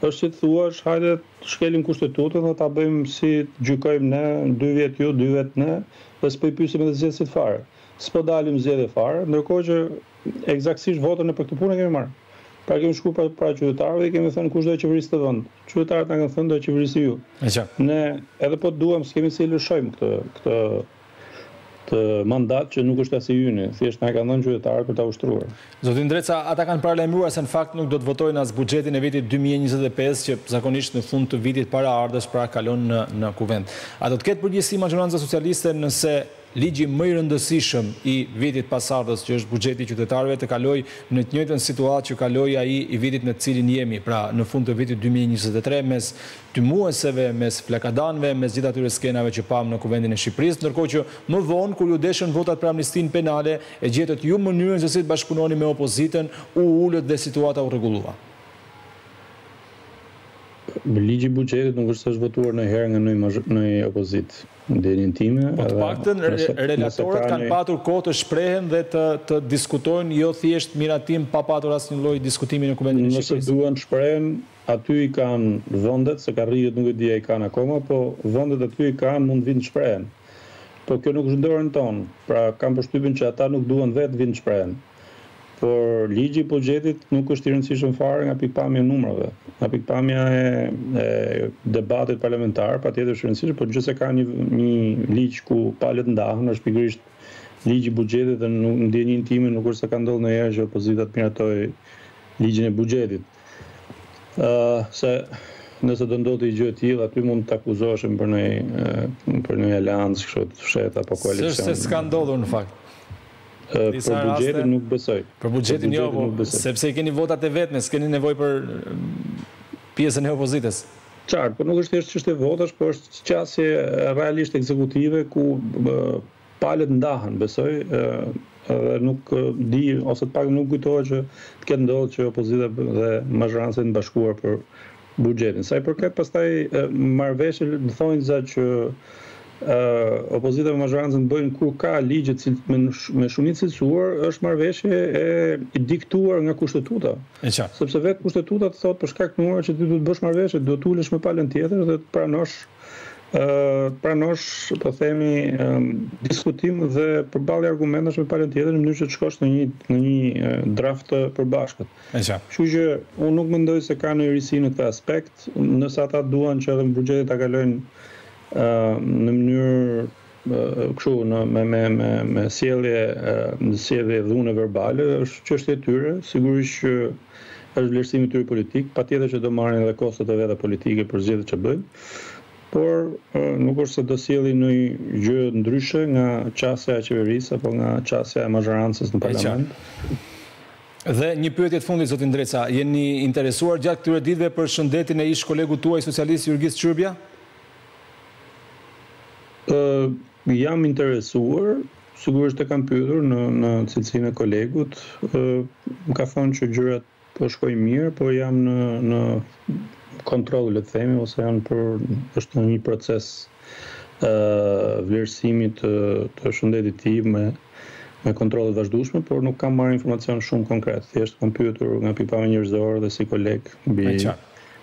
J: është si të thuash hajde të shkelim kushtetutën dhe ta bëjmë si të gjykojmë ne, dy vjet ju, dy vjet ne, dhe s'po i pyesim edhe zgjedhësit fare. S'po dalim në zgjedhje fare, ndërkohë që ekzaktësisht votën ne për këtë punë e kemi marrë. Pra kemi shkuar para qytetarëve i kemi thënë kush do të qeverisë këtë vend. Qytetarët na kanë thënë do qeverisni ju. E qartë. Ne edhe po të duam, s'kemi si e lëshojmë këtë këtë të mandat që nuk është as i yni, thjesht na e kanë dhënë qytetarët për ta ushtruar.
A: Zoti Ndreca, ata kanë paralajmëruar se në fakt nuk do të votojnë as buxhetin e vitit dy mijë e njëzet e pesë që zakonisht në fund të vitit paraardhës pra kalon në në Kuvend. A do të ketë përgjegjësi mazhoranca socialiste nëse Ligji më i rëndësishëm i vitit pasardhës që është buxheti i qytetarëve të kalojë në të njëjtën situatë që kaloi ai i vitit në të cilin jemi, pra në fund të vitit dy mijë e njëzet e tre mes tymuesve, mes flakadanëve, mes gjithë atyre skenave që pamë në Kuvendin e Shqipërisë, ndërkohë që më vonë kur ju deshën votat për amnistinë penale e gjetët ju mënyrën se si të bashkëpunoni me opozitën, u ulët dhe situata u rregullua.
J: Ligji i buxhetit nuk është se është votuar ndonjëherë nga ndonjë opozitë Në dijeninë time
A: edhe nëse ka një. Po të paktën relatorët kanë patur kohë të shprehen dhe të të diskutojnë jo thjesht miratim pa patur asnjë lloj diskutimi në Kuvendin
J: e Shqipërisë. Nëse duan të shprehen aty i kanë vendet, se karriget nuk e di a i kanë akoma, po vendet aty i kanë mund të vijnë të shprehen. Po kjo nuk është në dorën tonë, pra kam përshtypjen që ata nuk duan vetë të vijnë të shprehen. Por ligji i buxhetit nuk është i rëndësishëm fare nga pikëpamja e numrave. Nga pikëpamja e, e debatit parlamentar, patjetër është i rëndësishëm, por gjithsesi ka një një ligj ku palët ndahen, është pikërisht ligji i buxhetit dhe në dijeninë time nuk është se ka ndodhur ndonjëherë që opozita të miratojë ligjin e buxhetit. Ë uh, se nëse do ndodhte një gjë e tillë, aty mund të akuzoheshim për një për një aleancë kështu të fshehtë apo koalicion.
A: S'është se s'ka ndodhur në fakt.
J: Për buxhetin nuk besoj.
A: Për buxhetin jo, po sepse i keni votat e vetme, s'keni nevojë për pjesën e opozitës.
J: Qartë, por nuk është thjesht çështje votash, por është qasje realisht ekzekutive ku palët ndahen, besoj, dhe nuk di ose të paktën nuk më kujtohet që të ketë ndodhur që opozita dhe mazhoranca të jenë bashkuar për buxhetin. Sa i përket pastaj marrëveshjeve në thonjëza që opozita me mazhorancën bëjnë kur ka ligje me shumicë të cilësuar, është marrëveshje e diktuar nga kushtetuta. E qartë. Sepse vetë kushtetuta të thotë për shkak të numrave që ti duhet të bësh marrëveshje, duhet të ulesh me palën tjetër dhe të pranosh pranosh, po themi, diskutim dhe përballje argumentesh me palën tjetër në mënyrë që të shkosh në një në një draft të përbashkët. E qartë. Kështu që unë nuk mendoj se ka ndonjë risi në këtë aspekt, nëse ata duan që edhe buxhetin ta kalojnë në mënyrë kështu në me me me me sjellje në sjellje dhune verbale është çështje e tyre, sigurisht që është vlerësim i tyre politik, patjetër që do marrin edhe kostot e veta politike për zgjedhjet që bëjnë, por nuk është se do sjellin ndonjë gjë ndryshe nga qasja e qeverisë apo nga qasja e mazhorancës në parlament.
A: Dhe një pyetje të fundit zoti Ndreca, jeni interesuar gjatë këtyre ditëve për shëndetin e ish-kolegut tuaj socialist Jurgis Çyrbja?
J: Ë, jam interesuar, sigurisht e kam pyetur në në cilësinë e kolegut, ë, më ka thënë që gjërat po shkojnë mirë, po jam në në kontroll le të themi ose janë për është në një proces vlerësimit të shëndetit të tij me me kontrolle të vazhdueshme, por nuk kam marrë informacion shumë konkret. Thjesht kam pyetur nga pikëpamja njerëzore dhe si koleg mbi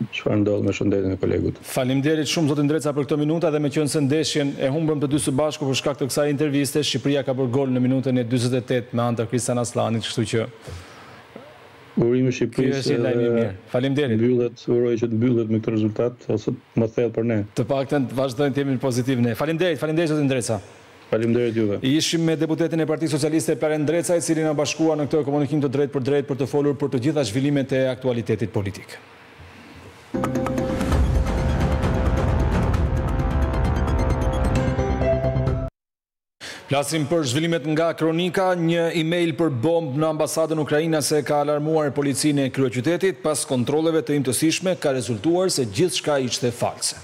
J: çfarë ndodh me shëndetin e kolegut.
A: Faleminderit shumë zoti Ndreca për këto minuta dhe meqenëse ndeshjen e humbëm të dy së bashku për shkak të kësaj interviste, Shqipëria ka bërë gol në minutën e dyzet e tetë me anë të Kristian Aslanit, kështu që
J: Urime Shqipërisë.
A: Faleminderit.
J: Mbyllet, uroj që të mbyllet me këtë rezultat ose më thellë për ne.
A: Të paktën të vazhdojmë të jemi pozitiv ne. Faleminderit, faleminderit zoti Ndreca.
J: Faleminderit juve.
A: Ishim me deputetin e Partisë Socialiste Plarent Ndreca i cili na u bashkua në këtë komunikim të drejtpërdrejtë për të folur për të gjitha zhvillimet e aktualitetit politik. Flasim për zhvillimet nga Kronika, një email për bombë në ambasadën ukrainase ka alarmuar policinë e kryeqytetit, pas kontrolleve të imtësishme ka rezultuar se gjithçka ishte false.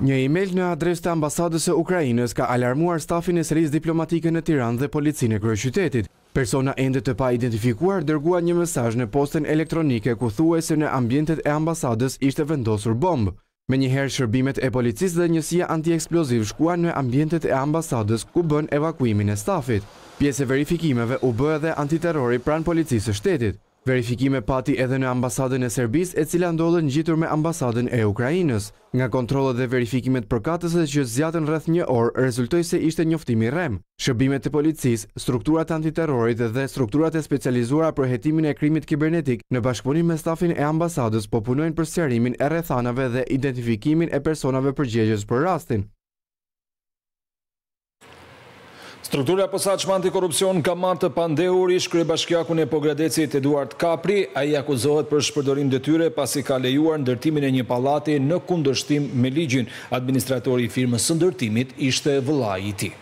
K: Një email në adresë të ambasadës së Ukrainës ka alarmuar stafin e selisë diplomatike në Tiranë dhe policinë e kryeqytetit. Persona ende të paidentifikuar dërguan një mesazh në postën elektronike ku thuhej se në ambientet e ambasadës ishte vendosur bombë. Menjëherë shërbimet e policisë dhe njësia antieksploziv shkuan në ambientet e ambasadës ku bënë evakuimin e stafit. Pjesë e verifikimeve u bë edhe antiterrori pranë Policisë së Shtetit. Verifikime pati edhe në ambasadën e Serbisë e cila ndodhet ngjitur me ambasadën e Ukrainës. Nga kontrollet dhe verifikimet përkatëse që zgjatën rreth një orë rezultoi se ishte njoftim i rremë. Shërbimet e policisë, strukturat e antiterrorit dhe strukturat e specializuara për hetimin e krimit kibernetik në bashkëpunim me stafin e ambasadës po punojnë për sqarimin e rrethanave dhe identifikimin e personave përgjegjës për rastin.
A: Struktura e posaçme antikorrupsion ka marrë të pandehur ish-kryebashkiakun e Pogradecit, Eduart Kapri. Ai akuzohet për shpërdorim detyre pasi ka lejuar ndërtimin e një pallati në kundërshtim me ligjin. Administratori i firmës së ndërtimit ishte vëllai i tij.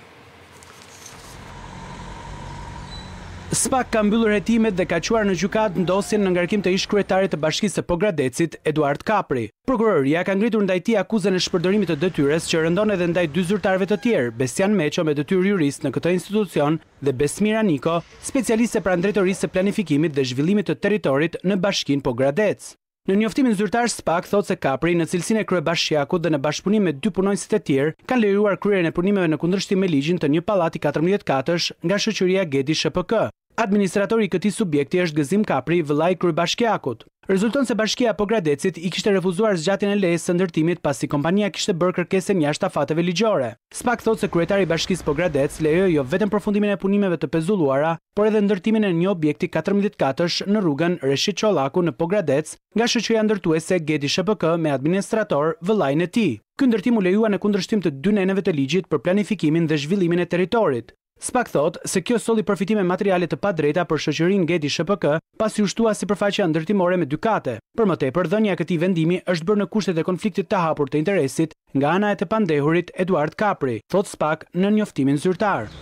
L: Spak ka mbyllur hetimet dhe ka çuar në gjykatë dosjen në ngarkim të ish-kryetarit të Bashkisë së Pogradecit, Eduart Kapri. Prokuroria ka ngritur ndaj tij akuzën e shpërdorimit të detyrës që rëndon edhe ndaj dy zyrtarëve të tjerë, Besian Meço me detyrë jurist në këtë institucion dhe Besmira Niko, specialiste pranë Drejtorisë së Planifikimit dhe Zhvillimit të Territorit në Bashkinë Pogradec. Në njoftimin zyrtar SPAK thotë se Kapri, në cilësinë e kryebashkiakut dhe në bashkëpunim me dy punonjësit e tjerë, kanë lejuar kryerjen e punimeve në kundërshtim me ligjin të një pallati katërmbëdhjetë katësh nga shoqëria Gedi SHPK. Administratori i këtij subjekti është Gëzim Kapri, vëllai i kryebashkiakut. Rezulton se bashkia e Pogradecit i kishte refuzuar zgjatjen e lejes së ndërtimit pasi kompania kishte bërë kërkesën jashtë afateve ligjore. SPAK thotë se kryetari i Bashkisë Pogradec lejoi jo vetëm përfundimin e punimeve të pezulluara, por edhe ndërtimin e një objekti katërmbëdhjetë katësh në rrugën Reshit Çollaku në Pogradec nga shoqëria ndërtuese Gedi SHPK me administrator vëllain e tij. Ky ndërtim u lejua në kundërshtim të dy neneve të ligjit për planifikimin dhe zhvillimin e territorit. SPAK thotë se kjo solli përfitime materiale të padrejta për shoqërinë Gedi SHPK, pasi u shtua sipërfaqja ndërtimore me dy kate. Për më tepër, dhënia e këtij vendimi është bërë në kushtet e konfliktit të hapur të interesit nga ana e të pandehurit Eduard Kapri, thotë SPAK në njoftimin zyrtar.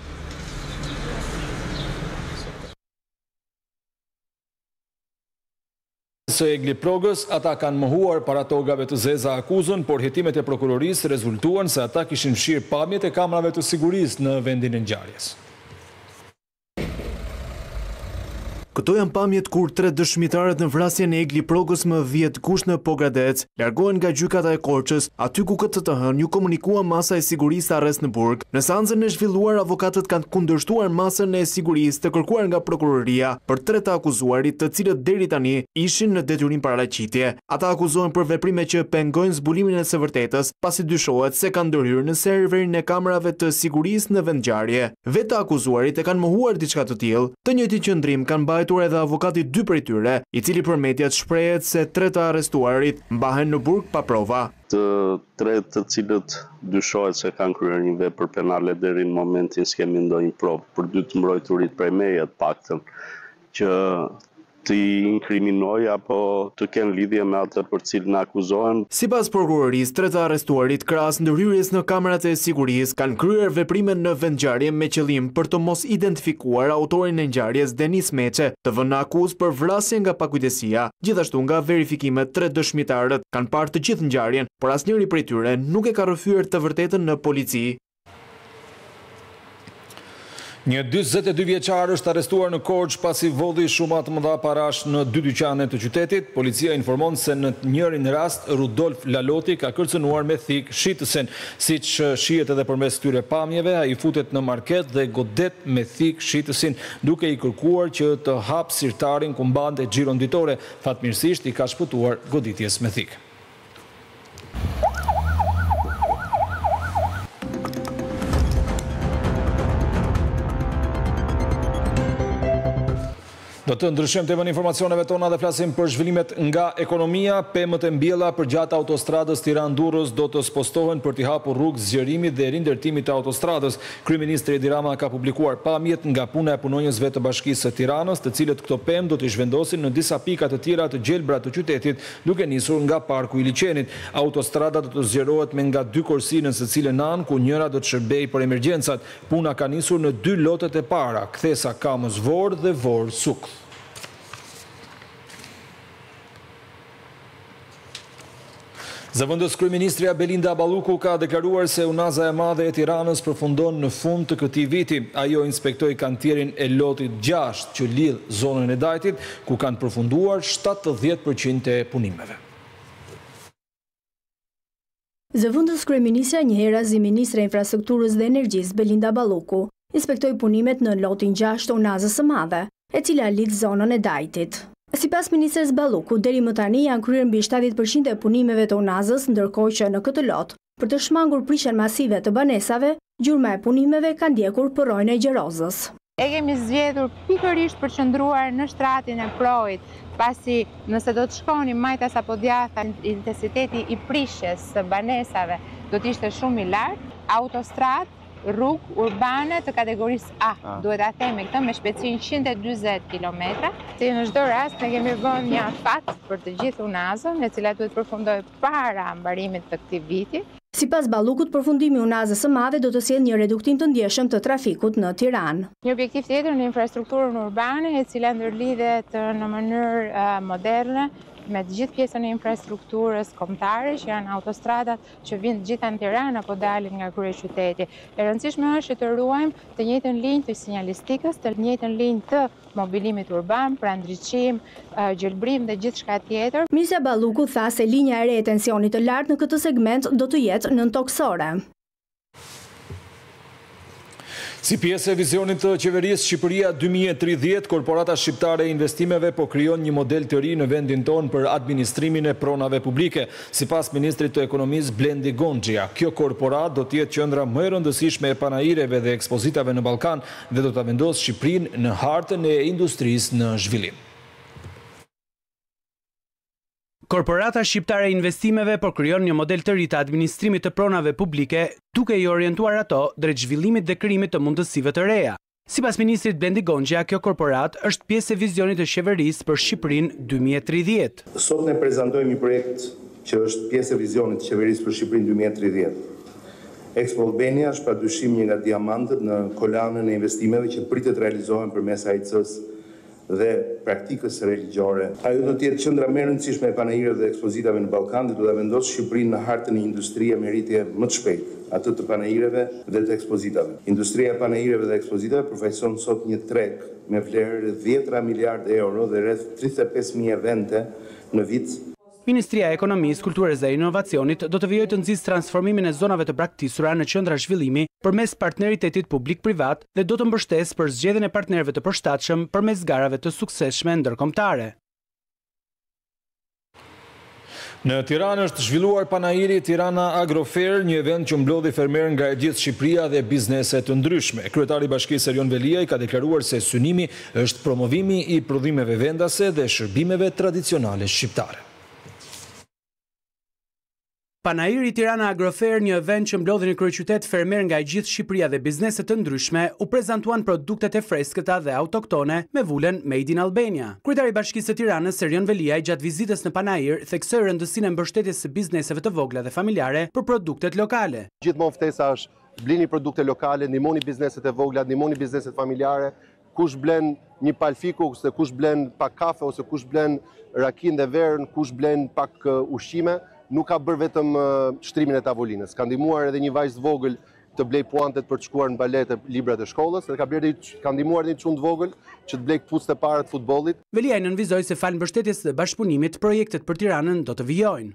A: Së Egli Progës, ata kanë mohuar para togave të zeza akuzën, por hetimet e prokurorisë rezultuan se ata kishin fshirë pamjet e kamerave të sigurisë në vendin e ngjarjes.
M: Këto janë pamjet kur tre dëshmitarët në vrasjen e Egli Progës më dhjetë gusht në Pogradec largohen nga gjykata e Korçës Aty ku këtë të hënë iu komunikua masa e sigurisë arrest në burg, në seancën e zhvilluar avokatët kanë kundërshtuar masën e sigurisë të kërkuar nga prokuroria për tre të akuzuarit të cilët deri tani ishin në detyrim paraqitje. Ata akuzohen për veprime që pengojnë zbulimin e së vërtetës, pasi dyshohet se kanë ndërhyrë në serverin e kamerave të sigurisë në vendngjarje. Vetë të akuzuarit e kanë mohuar diçka të tillë. Të njëjtin qëndrim kanë mbajtur edhe avokati i dy prej tyre, i cili për mediat shprehet se tre të arrestuarit, Mbahen në burg pa prova.
N: Të tre të cilët dyshohet se kanë kryer një vepër penale deri në momentin s'kemi ndonjë provë për dy të mbrojturit prej meje të paktën që t'i inkriminojë apo të kenë lidhje me atë për të cilin akuzohen.
M: Sipas prokurorisë tre të arrestuarit krahas ndërhyrjes në kamerat e sigurisë kanë kryer veprime në vendngjarje me qëllim për të mos identifikuar autorin e ngjarjes Denis Meçe të vënë në akuzë për vrasje nga pakujdesia. Gjithashtu nga verifikimet tre dëshmitarët kanë parë të gjithë ngjarjen, por asnjëri prej tyre nuk e ka rrëfyer të vërtetën në polici.
A: Një dyzet e dy vjeçar është arrestuar në Korçë pasi vodhi shuma të mëdha parash në dy dyqane të qytetit. Policia informon se në njërin rast Rudolf Laloti ka kërcënuar me thikë shitësin. Siç shihet edhe përmes këtyre pamjeve, ai futet në market dhe godet me thikë shitësin duke i kërkuar që të hapë sirtarin ku mbante xhiron ditore, fatmirësisht i ka shpëtuar goditjes me thikë. Do të ndryshojmë temën e informacioneve tona dhe flasim për zhvillimet nga ekonomia. Pemët e mbjella përgjatë autostradës Tiranë-Durrës do të spostohen për t'i hapur rrugë zgjerimit dhe rindërtimit të autostradës. Kryeministri Edi Rama ka publikuar pamjet nga puna e punonjësve të Bashkisë së Tiranës, të cilët këto pemë do t'i zhvendosin në disa pika të tjera të gjelbra të qytetit, duke nisur nga Parku i Liqenit. Autostrada do të zgjerohet me nga dy korsi në secilën anë, ku njëra do të shërbejë për emergjencat. Puna ka nisur në dy lotet e para, kthesa Kamëz-Vorë dhe Vorë-Sukth. Zëvendëskryeministrja Belinda Balluku ka deklaruar se Unaza e Madhe e Tiranës përfundon në fund të këtij viti. Ajo inspektoi kantierin e lotit gjashtë që lidh zonën e Dajtit, ku kanë përfunduar shtatëdhjetë për qind e punimeve.
O: Zëvendës kryeministrja njëherazi ministre e Infrastrukturës dhe Energjisë, Belinda Balluku, inspektoi punimet në lotin gjashtë të Unazës së Madhe, e cila lidh zonën e Dajtit. Sipas ministres Balluku, deri më tani janë kryer mbi shtatëdhjetë për qind e punimeve të Unazës, ndërkohë që në këtë lot, për të shmangur prishjen masive të banesave, Gjurma e punimeve ka ndjekur përroin e Gjerozës.
P: E kemi zgjedhur pikërisht për qëndruar në shtratin e proit, pasi nëse do të shkonim majtas apo djatha intensiteti i prishjes së banesave do të ishte shumë i lartë. Autostradë, rrugë urbane të kategorisë A, duhet ta themi këtë, me shpejtësi njëqind e dyzet kilometra. Si në çdo rast, ne kemi vënë një afat për të gjithë Unazën, e cila duhet të përfundojë para mbarimit të këtij viti.
O: Sipas Ballukut, përfundimi i Unazës së Madhe do të sjellë një reduktim të ndjeshëm të trafikut në Tiranë.
P: Një objektiv tjetër në infrastrukturën urbane, e cila ndërlidhet në mënyrë moderne me të gjithë pjesën e infrastrukturës kombëtare, që janë autostradat që vijnë të gjitha në Tiranë apo dalin nga kryeqyteti. E rëndësishme është që të ruajmë të njëjtën linjë të sinjalistikës, të njëjtën linjë të mobilimit urban, pra ndriçim, gjelbrim dhe gjithçka tjetër.
O: Ministrja Balluku tha se linja e re e tensionit të lartë në këtë segment do të jetë nëntokësore.
A: Si pjesë e vizionit të Qeverisë Shqipëria dy mijë e tridhjetë, Korporata Shqiptare e Investimeve po krijon një model të ri në vendin tonë për administrimin e pronave publike. Sipas ministrit të Ekonomisë, Blendi Gonxhja, kjo korporatë do të jetë qendra më e rëndësishme e panaireve dhe ekspozitave në Ballkan, dhe do ta vendosë Shqipërinë në hartën e industrisë në zhvillim.
L: Korporata Shqiptare e Investimeve po krijon një model të ri të administrimit të pronave publike, duke i orientuar ato drejt zhvillimit dhe krijimit të mundësive të reja. Sipas ministrit Blendi Gonxhja, kjo korporatë është pjesë e vizionit të qeverisë për Shqipërinë dy mijë e tridhjetë.
Q: Sot ne prezantojmë një projekt që është pjesë e vizionit të qeverisë për Shqipërinë dy mijë e tridhjetë. Expo Albania është padyshim një nga diamantët në kolanën e investimeve që pritet të realizohen përmes AIC-së dhe praktikës religjore. Ajo do të jetë qendra më e rëndësishme e panaireve dhe ekspozitave në Ballkan dhe do ta vendosë Shqipërinë në hartën e industrisë me rritje më të shpejtë, atë të panaireve dhe të ekspozitave. Industria e panaireve dhe ekspozitave përfaqëson sot një treg me vlerë dhjetëra miliardë euro dhe rreth tridhjetë e pesë mijë evente në vit.
L: Ministria e Ekonomisë, Kulturës dhe Inovacionit do të vijojë të nxisë transformimin e zonave të braktisura në qendra zhvillimi përmes partneritetit publik-privat dhe do të mbështesë përzgjedhjen e partnerëve të përshtatshëm përmes garave të suksesshme ndërkombëtare.
A: Në Tiranë është zhvilluar panairi Tirana Agro Fair, një event që mblodhi fermerë nga e gjithë Shqipëria dhe biznese të ndryshme. Kryetari i bashkisë Erion Veliaj ka deklaruar se synimi është promovimi i prodhimeve vendase dhe shërbimeve tradicionale shqiptare.
L: Panairi Tirana Agro Fair, një event që mblodhi në kryeqytet fermerë nga e gjithë Shqipëria dhe biznese të ndryshme, u prezantuan produktet e freskëta dhe autoktone me vulën Made in Albania. Kryetari i Bashkisë së Tiranës, Erion Veliaj, gjatë vizitës në Panair, theksoi rëndësinë e mbështetjes së bizneseve të vogla dhe familjare për produktet lokale.
R: Gjithmonë ftesa është Blini produkte lokale, ndihmoni bizneset e vogla, ndihmoni bizneset familjare. Kush blen një palë fiq ose kush blen pak kafe ose kush blen rakinë dhe verën, kush blen pak ushqime, nuk ka bërë vetëm shtrimin e tavolinës. Ka ndihmuar edhe një vajzë të vogël të blejë puantet për të shkuar në balet e librat e shkollës dhe ka blerë edhe një ka ndihmuar edhe një çun të vogël që të blejë këpucët e para të
L: futbollit. Veliaj nënvizoi se falë mbështetjes dhe bashkëpunimit, projektet për Tiranën do të vijojnë.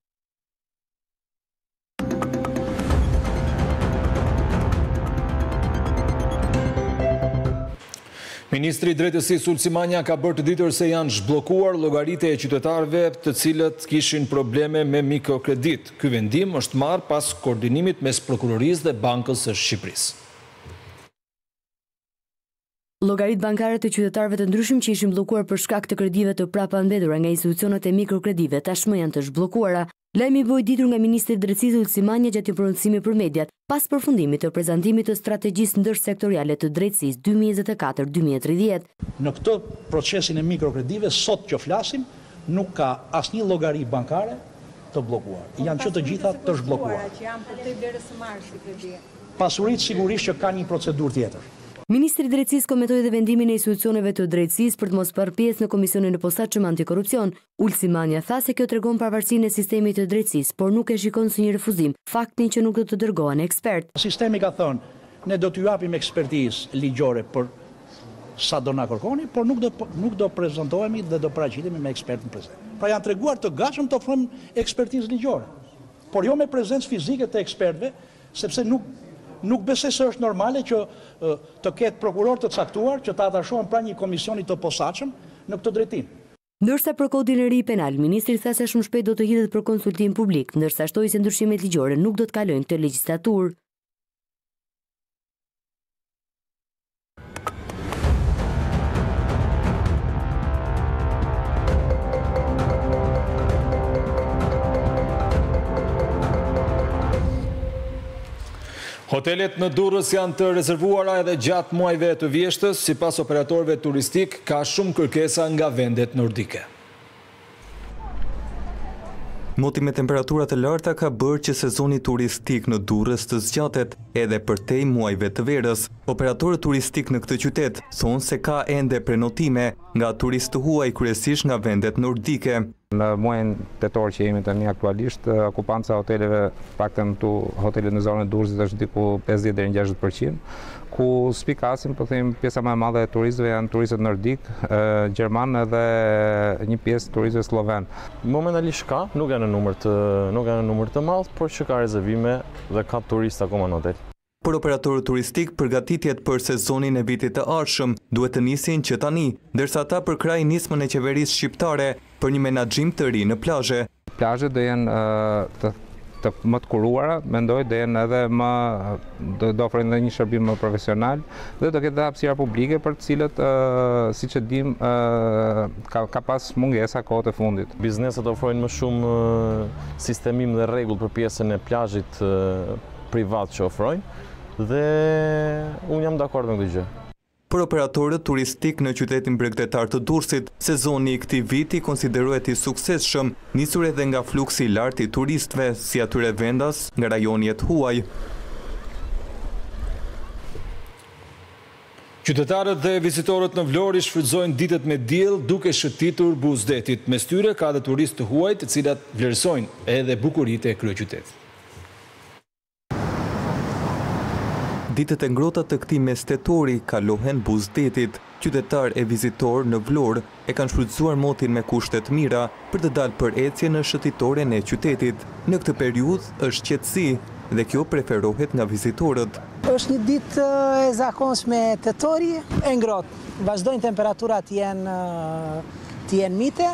A: Ministri i Drejtësisë Ulsi Manja ka bërë të ditur se janë zhbllokuar llogaritë e qytetarëve të cilët kishin probleme me mikrokreditë. Ky vendim është marrë pas koordinimit mes Prokurorisë dhe Bankës së Shqipërisë.
S: Llogaritë bankare të qytetarëve të ndryshëm që ishin bllokuar për shkak të kredive të prapambetura nga institucionet e mikrokredive tashmë janë të zhbllokuara. Lajmi u bë i ditur nga ministri i Drejtësisë Ulsi Manja gjatë një prononcimi për mediat, pas përfundimit të prezantimit të Strategjisë Ndërsektoriale të Drejtësisë dy mijë e njëzet e katër dy mijë e tridhjetë.
T: Në këtë procesin e mikrokredive sot që flasim nuk ka asnjë llogari bankare të bllokuar. Janë që të gjitha të zhbllokuara. Pasuritë sigurisht që kanë një procedurë tjetër.
S: Ministri i Drejtësisë komentoi edhe vendimin e institucioneve të drejtësisë për të mos marrë pjesë në Komisionin e Posaçëm Antikorrupsion. Ulsi Manja tha se kjo tregon pavarësinë e sistemit të drejtësisë, por nuk e shikon si një refuzim faktin që nuk do të dërgohen ekspertë.
T: Sistemi ka thënë, ne do t'ju japim ekspertizë ligjore për sa do na kërkoni, por nuk do nuk do prezantohemi dhe do paraqitemi me ekspertë në prezencë. Pra janë treguar të gatshëm të ofrojnë ekspertizë ligjore, por jo me prezencë fizike të ekspertëve Sepse nuk nuk besoj se është normale që të ketë prokurorë të caktuar që të atashohen pranë një komisioni të posaçëm në këtë drejtim.
S: Ndërsa për Kodin e ri Penal, ministri tha se shumë shpejt do të hidhet për konsultim publik, ndërsa shtoi se ndryshimet ligjore nuk do të kalojnë këtë legjislaturë.
A: Hotelet në Durrës janë të rezervuara edhe gjatë muajve të vjeshtës, sipas operatorëve turistikë, ka shumë kërkesa nga vendet nordike.
I: Moti me temperatura të larta ka bërë që sezoni turistik në Durrës të zgjatet edhe përtej muajve të verës. Operatorët turistikë në këtë qytet thonë se ka ende prenotime nga turistë të huaj kryesisht nga vendet nordike.
U: Në muajin tetor që jemi tani aktualisht, okupanca e hoteleve, të paktën këtu hotelet në zonën e Durrësit është diku pesëdhjetë deri në gjashtëdhjetë për qind. Ku spikasin, po themi, pjesa më e madhe e turistëve janë turistët nordikë, gjermanë edhe një pjesë të turistëve sllovenë.
V: Momentalisht ka, nuk janë në numër të, nuk janë në numër të madh, por që ka rezervime dhe ka turistë akoma në hotel.
I: Për operatorët turistikë, përgatitjet për sezonin e vitit të ardhshëm duhet të nisin që tani, ndërsa ata përkrahin nismën e qeverisë shqiptare për një menaxhim të ri në plazhe.
U: Plazhet do jenë të të më të kuruara, mendoj do jenë edhe më do do ofrojnë edhe një shërbim më profesional dhe do ketë edhe hapësira publike për të cilat siç e dimë ka ka pas mungesa kohët e fundit.
V: Bizneset ofrojnë më shumë sistemim dhe rregull për pjesën e plazhit privat që ofrojnë dhe unë jam dakord me këtë gjë.
I: Për operatorët turistikë në qytetin bregdetar të Durrësit, sezoni i këtij viti konsiderohet i suksesshëm, nisur edhe nga fluksi i lartë i turistëve, si atyre vendas nga rajoni e të huaj.
A: Qytetarët dhe vizitorët në Vlorë i shfrytëzojnë ditët me diell duke shëtitur buzë detit. Mes tyre ka dhe turistë të huaj të cilat vlerësojnë edhe bukuritë e kryeqytetit.
I: Ditët e ngrohta të këtij mes tetori kalohen buzë detit. Qytetarë e vizitorë në Vlorë e kanë shfrytëzuar motin me kushte të mira për të dalë për ecje në shëtitoren e qytetit. Në këtë periudhë është qetësi dhe kjo preferohet nga vizitorët.
W: Është një ditë e zakonshme tetori e ngrohtë. Vazhdojnë temperaturat të jenë mite.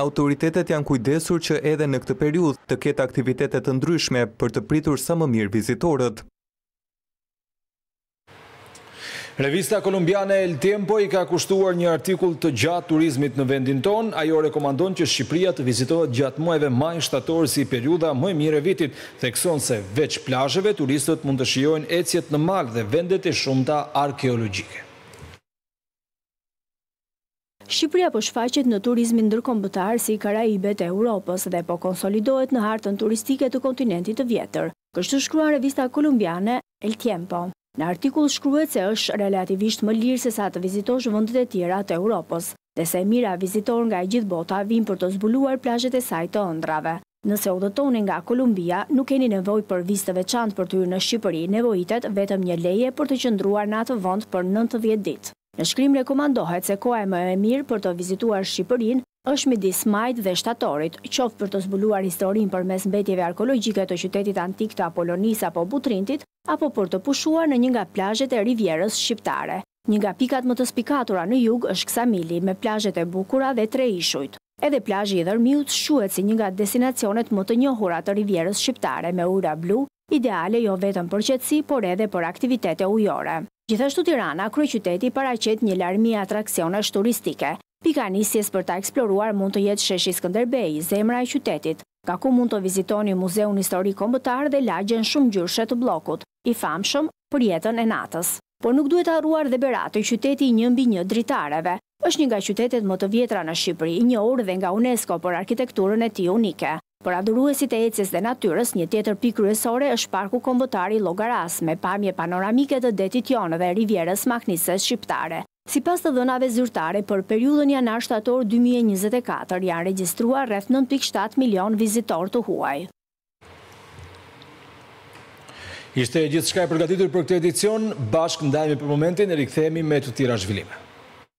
I: Autoritetet janë kujdesur që edhe në këtë periudhë të ketë aktivitete të ndryshme për të pritur sa më mirë vizitorët.
A: Revista kolumbiane El Tiempo i ka kushtuar një artikull të gjatë turizmit në vendin tonë. Ajo rekomandon që Shqipëria të vizitohet gjatë muajve maj-shtator si periudha më e mirë e vitit. Thekson se, veç plazheve, turistët mund të shijojnë ecjet në mal dhe vendet e shumta arkeologjike.
O: Shqipëria po shfaqet në turizmin ndërkombëtar si Karaibet e Europës dhe po konsolidohet në hartën turistike të kontinentit të vjetër. Kështu shkruan revista kolumbiane El Tiempo. Në artikull shkruhet se është relativisht më lirë sesa të vizitosh vendet e tjera të Europës dhe se mijëra vizitorë nga e gjithë bota vijnë për të zbuluar plazhet e saj të ëndrrave. Nëse udhëtoni nga Kolumbia, nuk keni nevojë për vizë të veçantë për të hyrë në Shqipëri, nevojitet vetëm një leje për të qëndruar në atë vend për nëntëdhjetë ditë. Në shkrim rekomandohet se koha më e mirë për të vizituar Shqipërinë është midis majit dhe shtatorit, qoftë për të zbuluar historinë përmes mbetjeve arkeologjike të qytetit antik të Apolonisë apo Butrintit, apo për të pushuar në një nga plazhet e Rivierës shqiptare. Një nga pikat më të spikatura në jug është Ksamili, me plazhet e bukura dhe tre ishujt. Edhe plazhi i Dhërmiut shquhet si një nga destinacionet më të njohura të Rivierës shqiptare me ujëra blu, ideale jo vetëm për qetësi, por edhe për aktivitete ujore. Gjithashtu Tirana, kryeqyteti paraqet një larmi atraksionesh turistike, Pika e nisjes për ta eksploruar mund të jetë sheshi Skënderbej, zemra e qytetit, nga ku mund të vizitoni Muzeun Historik Kombëtar dhe lagjen shumëngjyrëshe të Bllokut, i famshëm për jetën e natës. Por nuk duhet harruar dhe Berati, qyteti i një mbi një dritareve. Është një nga qytetet më të vjetra në Shqipëri, i njohur dhe nga UNESCO për arkitekturën e tij unike. Për adhuruesit e ecjes dhe natyrës, një tjetër pikë kryesore është Parku Kombëtar i Llogarasë, me pamje panoramike të Detit Jon dhe Rivierës mahnitëse shqiptare. Sipas të dhënave zyrtare, për periudhën janar-shtator dy mijë e njëzet e katër, janë regjistruar rreth nëntë pikë shtatë milionë vizitorë të huaj.
A: Ishte gjithçka e përgatitur për këtë edicion. Bashkë ndajemi për momentin e rikthehemi me të tjera zhvillime.